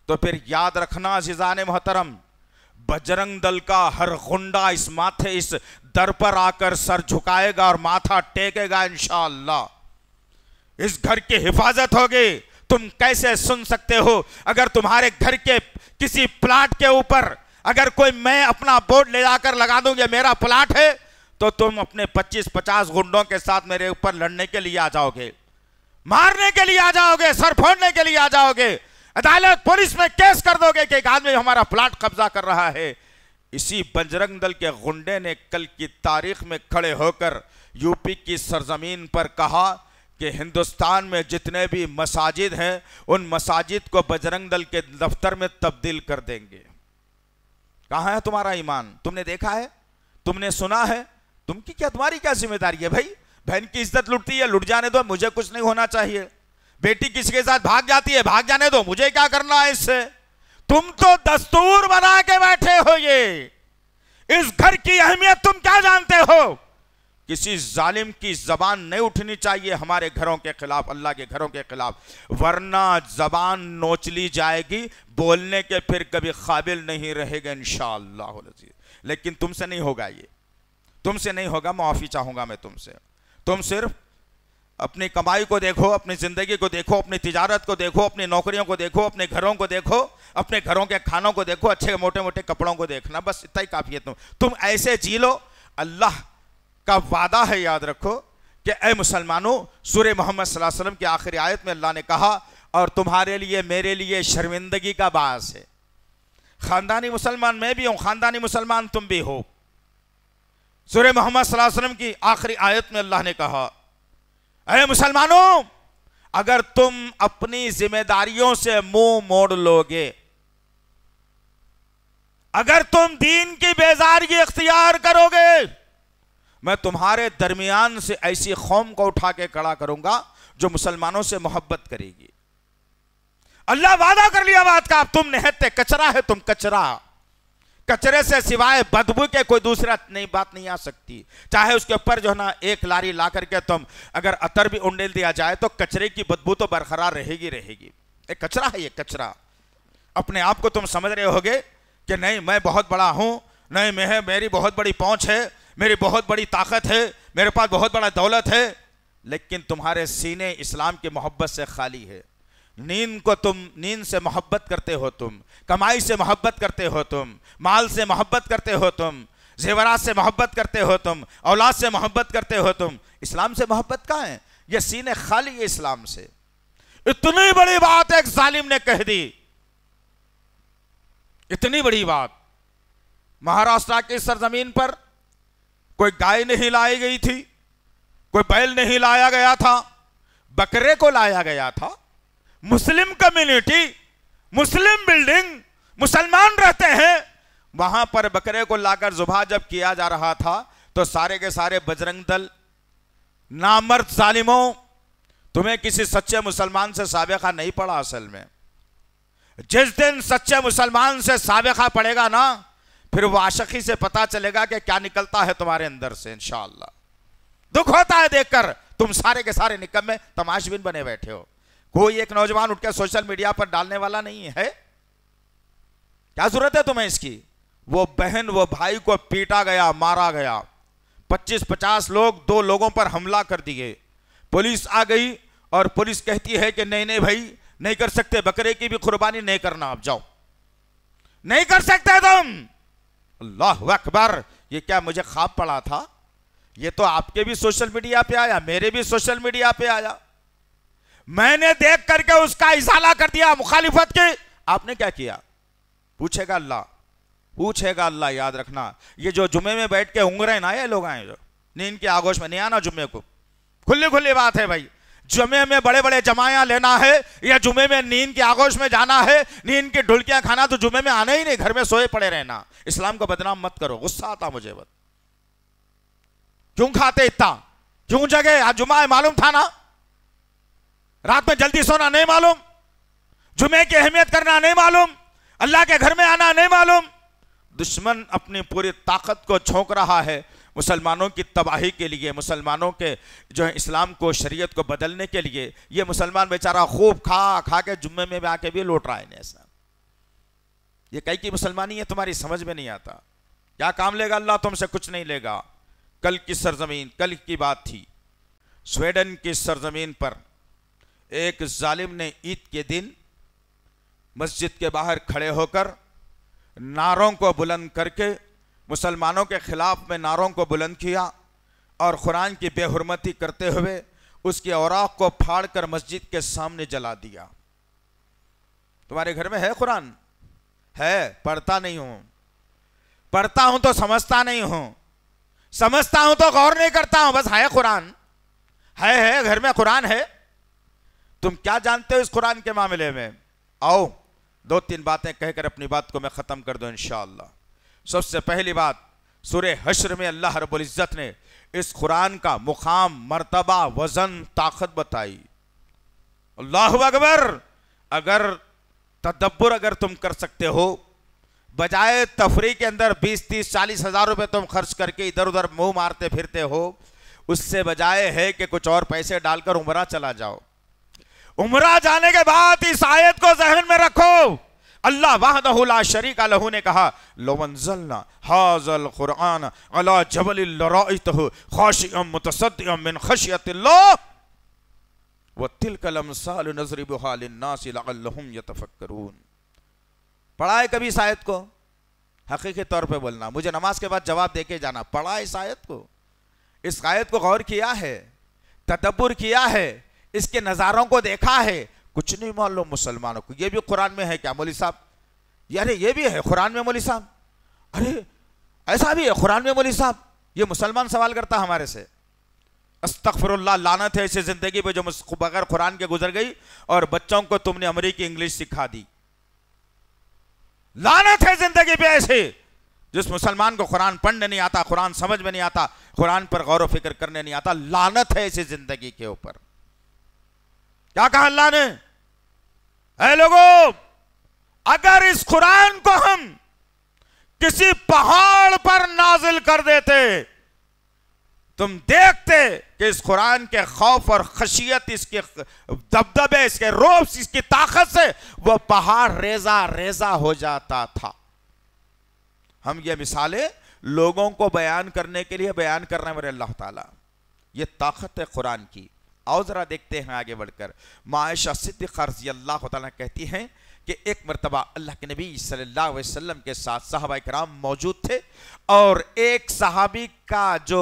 तो फिर याद रखना जिजान मोहतरम, बजरंग दल का हर गुंडा इस माथे, इस दर पर आकर सर झुकाएगा और माथा टेकेगा इंशाला इस घर की हिफाजत होगी। तुम कैसे सुन सकते हो? अगर तुम्हारे घर के किसी प्लाट के ऊपर अगर कोई मैं अपना बोर्ड ले जाकर लगा दूँगा मेरा प्लाट है तो तुम अपने 25-50 गुंडों के साथ मेरे ऊपर लड़ने के लिए आ जाओगे। मारने के लिए आ जाओगे, सर फोड़ने के लिए आ जाओगे। अदालत, पुलिस में केस कर दोगे कि एक आदमी हमारा प्लाट कब्जा कर रहा है। इसी बजरंग दल के गुंडे ने कल की तारीख में खड़े होकर यूपी की सरजमीन पर कहा कि हिंदुस्तान में जितने भी मसाजिद हैं, उन मसाजिद को बजरंग दल के दफ्तर में तब्दील कर देंगे। कहा है तुम्हारा ईमान? तुमने देखा है? तुमने सुना है? तुम की क्या, तुम्हारी क्या ज़िम्मेदारी है भाई? बहन की इज़्ज़त लुटती है, लुट जाने दो, मुझे कुछ नहीं होना चाहिए। बेटी किसी के साथ भाग जाती है, भाग जाने दो, मुझे क्या करना है इससे? तुम तो दस्तूर बना के बैठे हो ये। इस घर की अहमियत तुम क्या जानते हो? किसी जालिम की जबान नहीं उठनी चाहिए हमारे घरों के खिलाफ, अल्लाह के घरों के खिलाफ। वरना जबान नोच ली जाएगी, बोलने के फिर कभी काबिल नहीं रहेगा इन लेकिन तुमसे नहीं होगा ये। तुमसे नहीं होगा, माफ़ी चाहूँगा मैं तुमसे। तुम सिर्फ़ अपनी कमाई को देखो, अपनी ज़िंदगी को देखो, अपनी तिजारत को देखो, अपनी नौकरियों को देखो, अपने घरों को देखो, अपने घरों के खानों को देखो, अच्छे मोटे मोटे कपड़ों को देखना, बस इतना ही काफ़ी है तुम। तुम ऐसे जी लो, अल्लाह का वादा है याद रखो कि ए मुसलमानों सूर्य मोहम्मद वसल्लम की आखिरी आयत में अल्लाह ने कहा, और तुम्हारे लिए, मेरे लिए शर्मिंदगी का बास है। खानदानी मुसलमान मैं भी हूँ, खानदानी मुसलमान तुम भी हो। सूर्य मोहम्मद वसल्लम की आखिरी आयत में अल्लाह ने कहा, अरे मुसलमानों, अगर तुम अपनी जिम्मेदारियों से मुँह मोड़ लोगे, अगर तुम दीन की बेजारी इख्तियार करोगे, मैं तुम्हारे दरमियान से ऐसी कौम को उठा के खड़ा करूँगा जो मुसलमानों से मोहब्बत करेगी। अल्लाह वादा कर लिया बात का तुम नहते, कचरा है, तुम कचरा। कचरे से सिवाय बदबू के कोई दूसरा नहीं, बात नहीं आ सकती। चाहे उसके ऊपर जो है ना, एक लारी ला करके तुम अगर अतर भी उंडेल दिया जाए तो कचरे की बदबू तो बरकरार रहेगी रहेगी। एक कचरा है, ये कचरा। अपने आप को तुम समझ रहे होगे कि नहीं, मैं बहुत बड़ा हूँ, नहीं, मैं मेरी बहुत बड़ी पहुँच है, मेरी बहुत बड़ी ताकत है, मेरे पास बहुत बड़ा दौलत है, लेकिन तुम्हारे सीने इस्लाम की मोहब्बत से खाली है। नींद को तुम, नींद से मोहब्बत करते हो तुम, कमाई से मोहब्बत करते हो तुम, माल से मोहब्बत करते हो तुम, जेवरात से मोहब्बत करते हो तुम, औलाद से मोहब्बत करते हो तुम। इस्लाम से मोहब्बत कहाँ है? यह सीने खाली है इस्लाम से। इतनी बड़ी बात एक जालिम ने कह दी। इतनी बड़ी बात। महाराष्ट्र की सरजमीन पर कोई गाय नहीं लाई गई थी, कोई बैल नहीं लाया गया था, बकरे को लाया गया था। मुस्लिम कम्युनिटी, मुस्लिम बिल्डिंग, मुसलमान रहते हैं। वहाँ पर बकरे को लाकर जुबा जब किया जा रहा था तो सारे के सारे बजरंग दल, नामर्द जालिमों, तुम्हें किसी सच्चे मुसलमान से साबिका नहीं पड़ा असल में। जिस दिन सच्चे मुसलमान से साबिका पड़ेगा ना, फिर वो आशकी से पता चलेगा कि क्या निकलता है तुम्हारे अंदर से इंशाला दुख होता है देखकर तुम सारे के सारे निकम में तमाशबिन बने बैठे हो। कोई एक नौजवान उठकर सोशल मीडिया पर डालने वाला नहीं है। क्या ज़रूरत है तुम्हें इसकी? वो बहन, वो भाई को पीटा गया, मारा गया। 25-50 लोग दो लोगों पर हमला कर दिए। पुलिस आ गई और पुलिस कहती है कि नहीं नहीं भाई, नहीं कर सकते, बकरे की भी कुर्बानी नहीं करना आप जाओ। नहीं कर सकते तुम! अल्लाह अकबर! ये क्या मुझे खाब पड़ा था? ये तो आपके भी सोशल मीडिया पे आया, मेरे भी सोशल मीडिया पे आया। मैंने देख करके उसका इजाला कर दिया मुखालिफत के। आपने क्या किया? पूछेगा अल्लाह पूछेगा अल्लाह, याद रखना। ये जो जुमे में बैठ के उंगरे ना, ये लोग आए जो। नींद के आगोश में नहीं आना जुम्मे को। खुली खुली बात है भाई। जुमे में बड़े बड़े जमाया लेना है, या जुमे में नींद के आगोश में जाना है नींद की ढुलकियाँ खाना तो जुमे में आना ही नहीं, घर में सोए पड़े रहना। इस्लाम को बदनाम मत करो, गुस्सा आता मुझे बद क्यों खाते इतना? क्यों जगे आज जुमा है, मालूम था ना? रात में जल्दी सोना नहीं मालूम, जुमे की अहमियत करना नहीं मालूम, अल्लाह के घर में आना नहीं मालूम। दुश्मन अपनी पूरी ताकत को छोंक रहा है मुसलमानों की तबाही के लिए, मुसलमानों के जो है इस्लाम को, शरीयत को बदलने के लिए, ये मुसलमान बेचारा खूब खा खा के जुम्मे में भी आके भी लौट रहा है ऐसा। ये कई की मुसलमानी है, तुम्हारी समझ में नहीं आता। क्या काम लेगा अल्लाह, तुमसे कुछ नहीं लेगा। कल की सरजमीन, कल की बात थी। स्वीडन की सरजमीन पर एक जालिम ने ईद के दिन मस्जिद के बाहर खड़े होकर नारों को बुलंद करके, मुसलमानों के खिलाफ में नारों को बुलंद किया और कुरान की बेहरमती करते हुए उसकी औराक को फाड़ कर मस्जिद के सामने जला दिया। तुम्हारे घर में है कुरान? है, पढ़ता नहीं हूँ। पढ़ता हूँ तो समझता नहीं हूँ। समझता हूँ तो गौर नहीं करता हूँ। बस है कुरान। है है, घर में कुरान है। तुम क्या जानते हो इस कुरान के मामले में? आओ दो तीन बातें कहकर अपनी बात को मैं ख़त्म कर दूँ इंशाला सबसे पहली बात सुर हशर में अल्लाह रब्बुल इज़्ज़त ने इस कुरान का मुकाम, मर्तबा, वज़न, ताकत बताई। अल्लाह अकबर! अगर तदब्बर अगर तुम कर सकते हो, बजाय तफरी के अंदर बीस, तीस, चालीस हज़ार रुपए तुम खर्च करके इधर उधर मुँह मारते फिरते हो, उससे बजाय है कि कुछ और पैसे डालकर उमरा चला जाओ। उमरा जाने के बाद इस आयत को जहन में रखो। अल्लाह वाहदहुला शरीक लहू ने कहा लोवंजलना हाजल कुरान अला जबल मिन खशियतिल्लाह। व तिलकल अमसाल नजरिबुहा लिन्नास लअल्लहुम यतफक्करून। पढ़ा है कभी आयत को? हकीकी तौर पे बोलना। मुझे नमाज़ के बाद जवाब देके जाना। पढ़ा इस आयत को। इस आयत को गौर किया है, तदब्बर किया है इसके नज़ारों को देखा है। कुछ नहीं मालूम मुसलमानों को। ये भी कुरान में है क्या मौली साहब? यारे ये भी है कुरान में मौली साहब? अरे, ऐसा भी है कुरान में मौली साहब? ये मुसलमान सवाल करता हमारे से। अस्तफरल्ला लानत है ऐसे ज़िंदगी पे जो बगैर कुरान के गुजर गई और बच्चों को तुमने अमरीकी इंग्लिश सिखा दी। लानत है ज़िंदगी पे ऐसे, जिस मुसलमान को कुरान पढ़ने नहीं आता, कुरान समझ में नहीं आता, कुरान पर गौर व फ़िक्र करने नहीं आता, लानत है ऐसी ज़िंदगी के ऊपर। क्या कहा अल्लाह ने? है लोगों, अगर इस कुरान को हम किसी पहाड़ पर नाजिल कर देते, तुम देखते कि इस कुरान के खौफ और खशियत इसके दबदबे, इसके रोब इसकी ताकत से वह पहाड़ रेजा रेजा हो जाता था। हम ये मिसालें लोगों को बयान करने के लिए बयान कर रहे हैं मेरे अल्लाह ताला। ये ताकत है कुरान की। आओ ज़रा देखते हैं आगे बढ़कर। मायशा सिद्दीक़ रज़ी अल्लाह कहती हैं कि एक मरतबा अल्लाह के नबी सल्लल्लाहु अलैहि वसल्लम के साथ साहबा कराम मौजूद थे और एक सहाबी का जो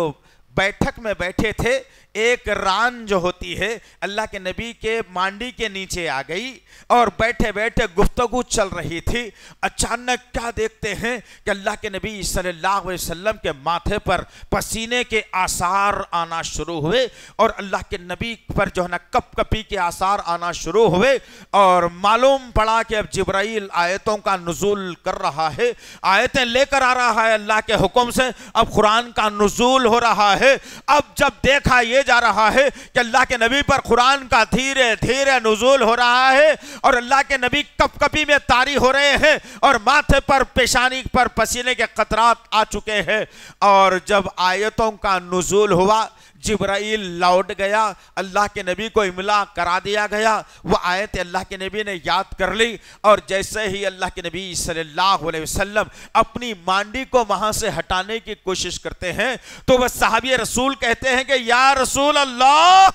बैठक में बैठे थे एक रान जो होती है, अल्लाह के नबी के मांडी के नीचे आ गई और बैठे बैठे गुफ्तगु चल रही थी। अचानक क्या देखते हैं कि अल्लाह के नबी सल्लल्लाहु अलैहि वसल्लम के माथे पर पसीने के आसार आना शुरू हुए और अल्लाह के नबी पर जो है ना कप कपी के आसार आना शुरू हुए और मालूम पड़ा कि अब जिब्राइल आयतों का नजूल कर रहा है। आयतें लेकर आ रहा है अल्लाह के हुक्म से, अब कुरान का नजूल हो रहा है। अब जब देखा जा रहा है कि अल्लाह के नबी पर कुरान का धीरे धीरे नजूल हो रहा है और अल्लाह के नबी कप कपी में तारी हो रहे हैं और माथे पर, पेशानी पर पसीने के कतरात आ चुके हैं। और जब आयतों का नजूल हुआ जिब्राइल लौट गया, अल्लाह के नबी को इमला करा दिया गया। वो आयत अल्लाह के नबी ने याद कर ली और जैसे ही अल्लाह के नबी सल्लल्लाहु अलैहि वसल्लम अपनी मांडी को वहाँ से हटाने की कोशिश करते हैं तो वह साहबी रसूल कहते हैं कि, या रसूल अल्लाह,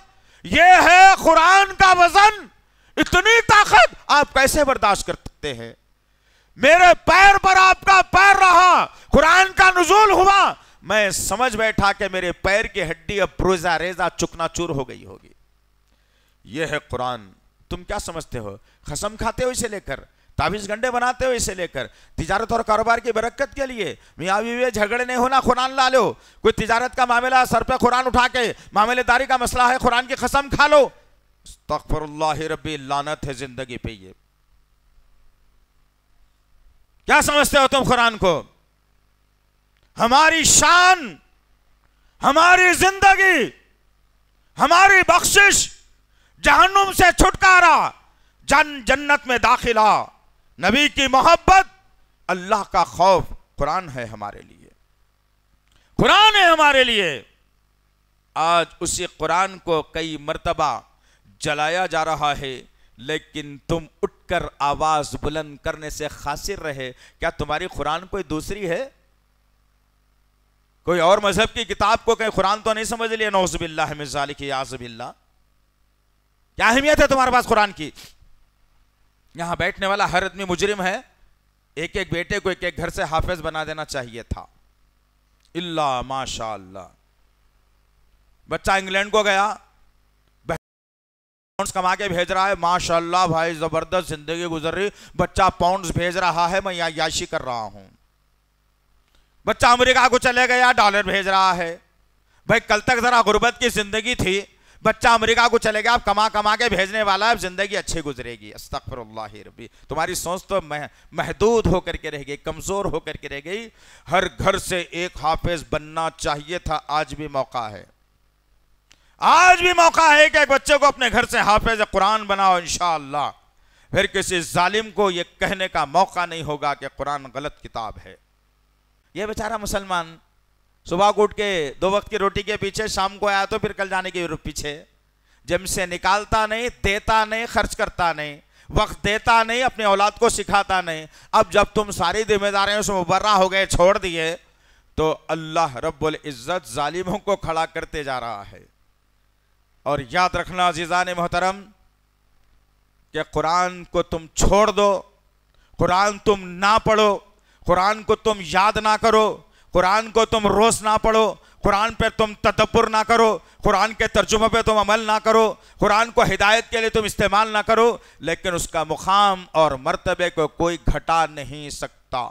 ये है कुरान का वज़न, इतनी ताकत आप कैसे बर्दाश्त कर सकते हैं? मेरे पैर पर आपका पैर रहा, कुरान का नजूल हुआ मैं समझ बैठा कि मेरे पैर की हड्डी अब रोजा रेजा चुकना चूर हो गई होगी। यह है कुरान। तुम क्या समझते हो? खसम खाते हो इसे लेकर? ताबीज गंडे बनाते हो इसे लेकर? तिजारत और कारोबार की बरकत के लिए मियाँ बीवी झगड़े नहीं होना कुरान ला लो। कोई तिजारत का मामला सर पे कुरान उठा के मामलेदारी का मसला है, कुरान की कसम खा लो। रबी लानत है ज़िंदगी पे ये। क्या समझते हो तुम कुरान को? हमारी शान, हमारी ज़िंदगी, हमारी बख्शिश जहन्नुम से छुटकारा, जन जन्नत में दाखिला। नबी की मोहब्बत अल्लाह का खौफ कुरान है हमारे लिए। कुरान है हमारे लिए। आज उसी कुरान को कई मर्तबा जलाया जा रहा है, लेकिन तुम उठकर आवाज़ बुलंद करने से खासिर रहे। क्या तुम्हारी कुरान कोई दूसरी है? कोई और मज़हब की किताब को कहीं कुरान तो नहीं समझ लिया नौजबिल्ला आजबिल्ला क्या अहमियत है तुम्हारे पास कुरान की? यहाँ बैठने वाला हर आदमी मुजरिम है। एक एक बेटे को एक एक घर से हाफिज बना देना चाहिए था। इल्ला माशा बच्चा इंग्लैंड को गया। पाउंड्स कमा के भेज रहा है। माशाल्लाह भाई, ज़बरदस्त ज़िंदगी गुजर रही। बच्चा पाउंड्स भेज रहा है। मैं याशी कर रहा हूँ। बच्चा अमेरिका को चले गया डॉलर भेज रहा है। भाई कल तक जरा गुर्बत की ज़िंदगी थी। बच्चा अमेरिका को चले गया अब कमा कमा के भेजने वाला है ज़िंदगी अच्छी गुजरेगी। अस्तफर रबी तुम्हारी सोच तो मह, महदूद होकर के रह गई कमज़ोर होकर के रह गई। हर घर से एक हाफिज बनना चाहिए था आज भी मौका है। आज भी मौका है कि एक बच्चे को अपने घर से हाफिज कुरान बनाओ इंशाला फिर किसी जालिम को यह कहने का मौका नहीं होगा कि कुरान गलत किताब है। ये बेचारा मुसलमान, सुबह को उठ के, दो वक्त की रोटी के पीछे, शाम को आया तो फिर कल जाने के पीछे। जब से निकालता नहीं, देता नहीं, खर्च करता नहीं, वक्त देता नहीं, अपने औलाद को सिखाता नहीं, अब जब तुम सारी जिम्मेदारियों से मुबर्रा हो गए, छोड़ दिए तो अल्लाह रब्बुल इज़्ज़त जालिमों को खड़ा करते जा रहा है। और याद रखना जीजान मोहतरम, कि कुरान को तुम छोड़ दो, कुरान तुम ना पढ़ो कुरान को तुम याद ना करो, कुरान को तुम रोज ना पढ़ो, कुरान पर तुम तदब्बर ना करो, कुरान के तर्जुमे पर तुम अमल ना करो, कुरान को हिदायत के लिए तुम इस्तेमाल ना करो, लेकिन उसका मुकाम और मर्तबे को कोई घटा नहीं सकता।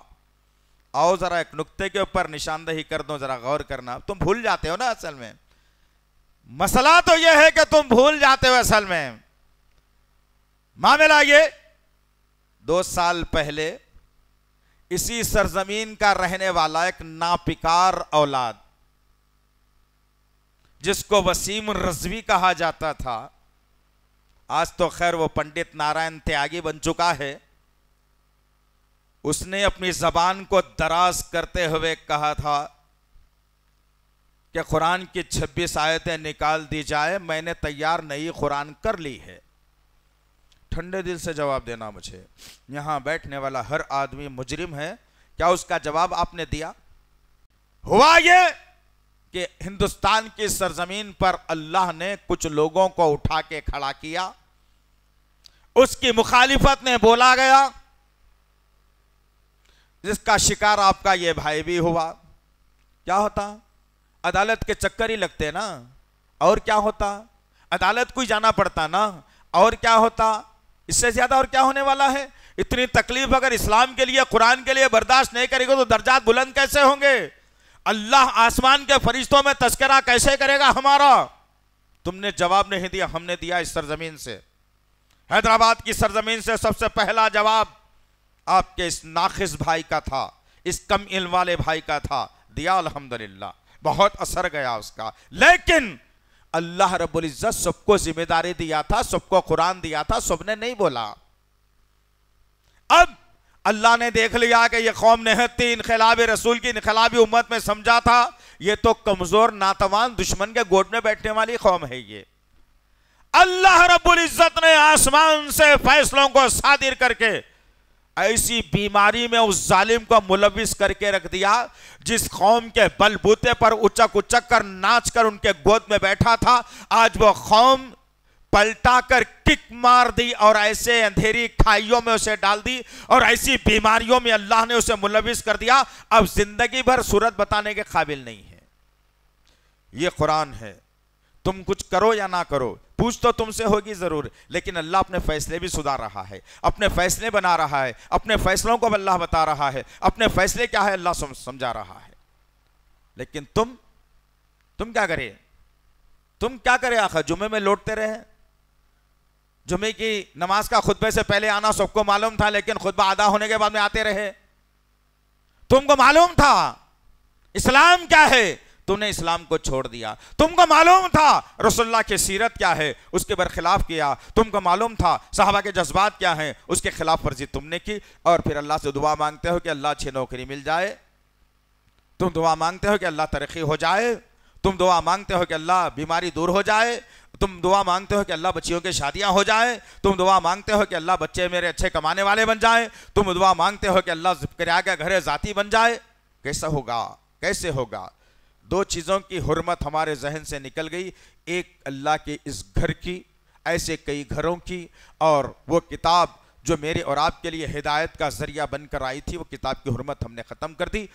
आओ जरा एक नुक्ते के ऊपर निशानदही कर दो, जरा गौर करना। तुम भूल जाते हो ना असल में। मसला तो यह है कि तुम भूल जाते हो असल में। मामला ये, दो साल पहले इसी सरजमीन का रहने वाला एक नापिकार औलाद, जिसको वसीम रजवी कहा जाता था। आज तो खैर वो पंडित नारायण त्यागी बन चुका है। उसने अपनी जबान को दराज करते हुए कहा था कि कुरान की 26 आयतें निकाल दी जाए, मैंने तैयार नई कुरान कर ली है। ठंडे दिल से जवाब देना मुझे। यहाँ बैठने वाला हर आदमी मुजरिम है। क्या उसका जवाब आपने दिया? हुआ ये कि हिंदुस्तान की सरजमीन पर अल्लाह ने कुछ लोगों को उठा के खड़ा किया। उसकी मुखालिफत में बोला गया। जिसका शिकार आपका यह भाई भी हुआ। क्या होता? अदालत के चक्कर ही लगते ना। और क्या होता? अदालत को ही जाना पड़ता ना। और क्या होता? इससे ज़्यादा और क्या होने वाला है? इतनी तकलीफ़ अगर इस्लाम के लिए, कुरान के लिए बर्दाश्त नहीं करेगा तो दर्जात बुलंद कैसे होंगे? अल्लाह आसमान के फरिश्तों में तस्करा कैसे करेगा हमारा? तुमने जवाब नहीं दिया, हमने दिया इस सरजमीन से। हैदराबाद की सरजमीन से सबसे पहला जवाब आपके इस नाखिस भाई का था, इस कम इल्म वाले भाई का था। दिया अल्हम्दुलिल्लाह। बहुत असर गया उसका। लेकिन अल्लाह रब्बुल इज़्ज़त सबको ज़िम्मेदारी दिया था, सबको कुरान दिया था, सबने नहीं बोला। अब अल्लाह ने देख लिया कि यह कौम नेहती इनकलाब रसूल की इनकलाबी उम्मत में समझा था, ये तो कमज़ोर, नातवान, दुश्मन के गोद में बैठने वाली कौम है ये। अल्लाह रब्बुल इज़्ज़त ने आसमान से फैसलों को सादिर करके ऐसी बीमारी में उस जालिम को मुलविस करके रख दिया, जिस कौम के बलबूते पर उचक उचक कर नाच कर उनके गोद में बैठा था, आज वो कौम पलटा कर किक मार दी और ऐसे अंधेरी खाइयों में उसे डाल दी और ऐसी बीमारियों में अल्लाह ने उसे मुलविस कर दिया। अब ज़िंदगी भर सूरत बताने के काबिल नहीं है। यह कुरान है। तुम कुछ करो या ना करो पूछ तो तुमसे होगी ज़रूर, लेकिन अल्लाह अपने फैसले भी सुधार रहा है। अपने फैसले बना रहा है, अपने फैसलों को अल्लाह बता रहा है, अपने फैसले क्या है अल्लाह समझा रहा है। लेकिन तुम तुम क्या करे? तुम क्या करे आखिर? जुमे में लौटते रहे? जुमे की नमाज़ का खुतबे से पहले आना सबको मालूम था, लेकिन खुतबा आधा होने के बाद में आते रहे। तुमको मालूम था, इस्लाम क्या है? तुमने इस्लाम को छोड़ दिया। तुमको मालूम था रसुल्ला की सीरत क्या है? उसके बरखिलाफ किया। तुमको मालूम था साहबा के जज्बात क्या हैं? उसके खिलाफ वर्जी तुमने की और फिर अल्लाह से दुआ मांगते हो कि अल्लाह अच्छी नौकरी मिल जाए। तुम दुआ मांगते हो कि अल्लाह तरक्की हो जाए। तुम दुआ मांगते हो कि अल्लाह बीमारी दूर हो जाए। तुम दुआ मांगते हो कि अल्लाह बच्चियों की शादियाँ हो जाए। तुम दुआ मांगते हो कि अल्लाह बच्चे मेरे अच्छे कमाने वाले बन जाए। तुम दुआ मांगते हो कि अल्लाह किराया के घर जाति बन जाए। कैसा होगा? कैसे होगा? दो चीज़ों की हरमत हमारे जहन से निकल गई। एक, अल्लाह के इस घर की, ऐसे कई घरों की, और वो किताब जो मेरे और आपके लिए हिदायत का ज़रिया बनकर आई थी, वो किताब की हरमत हमने ख़त्म कर दी।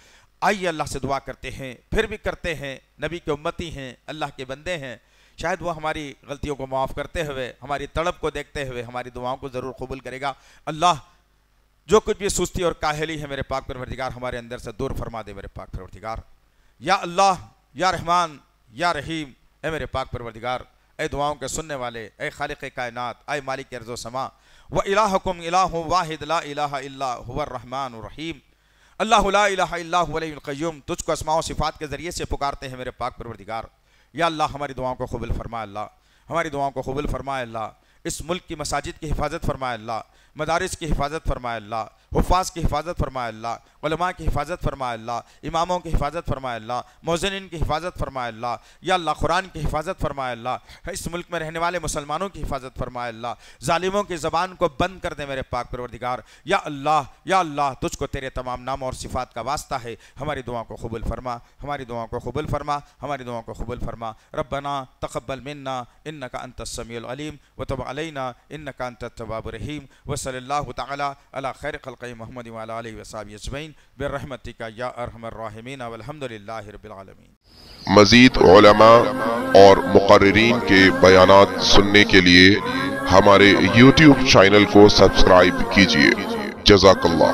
आइए अल्लाह से दुआ करते हैं, फिर भी करते हैं, नबी के उम्मती हैं, अल्लाह के बंदे हैं। शायद वो हमारी गलतियों को माफ़ करते हुए, हमारी तड़प को देखते हुए हमारी दुआओं को ज़रूर कबूल करेगा। अल्लाह, जो कुछ भी सुस्ती और काहली है मेरे पाक परवरदिगार, हमारे अंदर से दूर फरमा दे मेरे पाक परवरदिगार। या अल्लाह, या रहमान, या रहीम, ए मेरे पाक परवरदिगार, ए दुआओं के सुनने वाले, ए खालिक कायनात ए मालिक अर्ज़ो समा। व इलाहकुम इलाह वाहिद, ला इल्ला रहमान रहीम। क़य्यूम। तुझको अस्माओ सिफ़ात के ज़रिए से पुकारते हैं मेरे पाक परवरदिगार। या अल्लाह, हमारी दुआओं को कबूल फरमाए अल्लाह। हमारी दुआओं को कबूल फरमाए अल्लाह। इस मुल्क की मसाजिद की हिफाजत फरमाए अल्लाह। मदारस की हिफाजत फरमाए अल्लाह। हुफाज की हिफाजत फरमाए अल्लाह, उलमा की हिफाजत फरमाए अल्लाह, इमामों की हिफाजत फरमाए अल्लाह मोजन की हिफाजत फरमाए अल्लाह, या अल्लाह कुरान की हिफाजत फरमाए अल्लाह इस मुल्क में रहने वाले मुसलमानों की हिफाजत फरमाए अल्लाह ालिमों की ज़बान को बंद कर दे मेरे पाक परवरदिगार, या अल्लाह या अल्लाह, तुझको तेरे तमाम नाम और सिफ़ात का वास्ता है, हमारी दुआ को कबूल फरमा, हमारी दुआ को कबूल फरमा, हमारी दुआ को कबूल फरमा रबना तकबल मन्ना इन का अंतसमीम व तब अलैना इन का अंत तवाबरहीम वसल तला खैर खल वाक़ महमद वसाब अजमैन बरहमतिका या अरहमर्राहिमीन वलहमदिल्लारबालमीन मज़ीद और मुकर्रीन के बयान सुनने के लिए हमारे यूट्यूब चैनल को सब्सक्राइब कीजिए। जजाकल्ला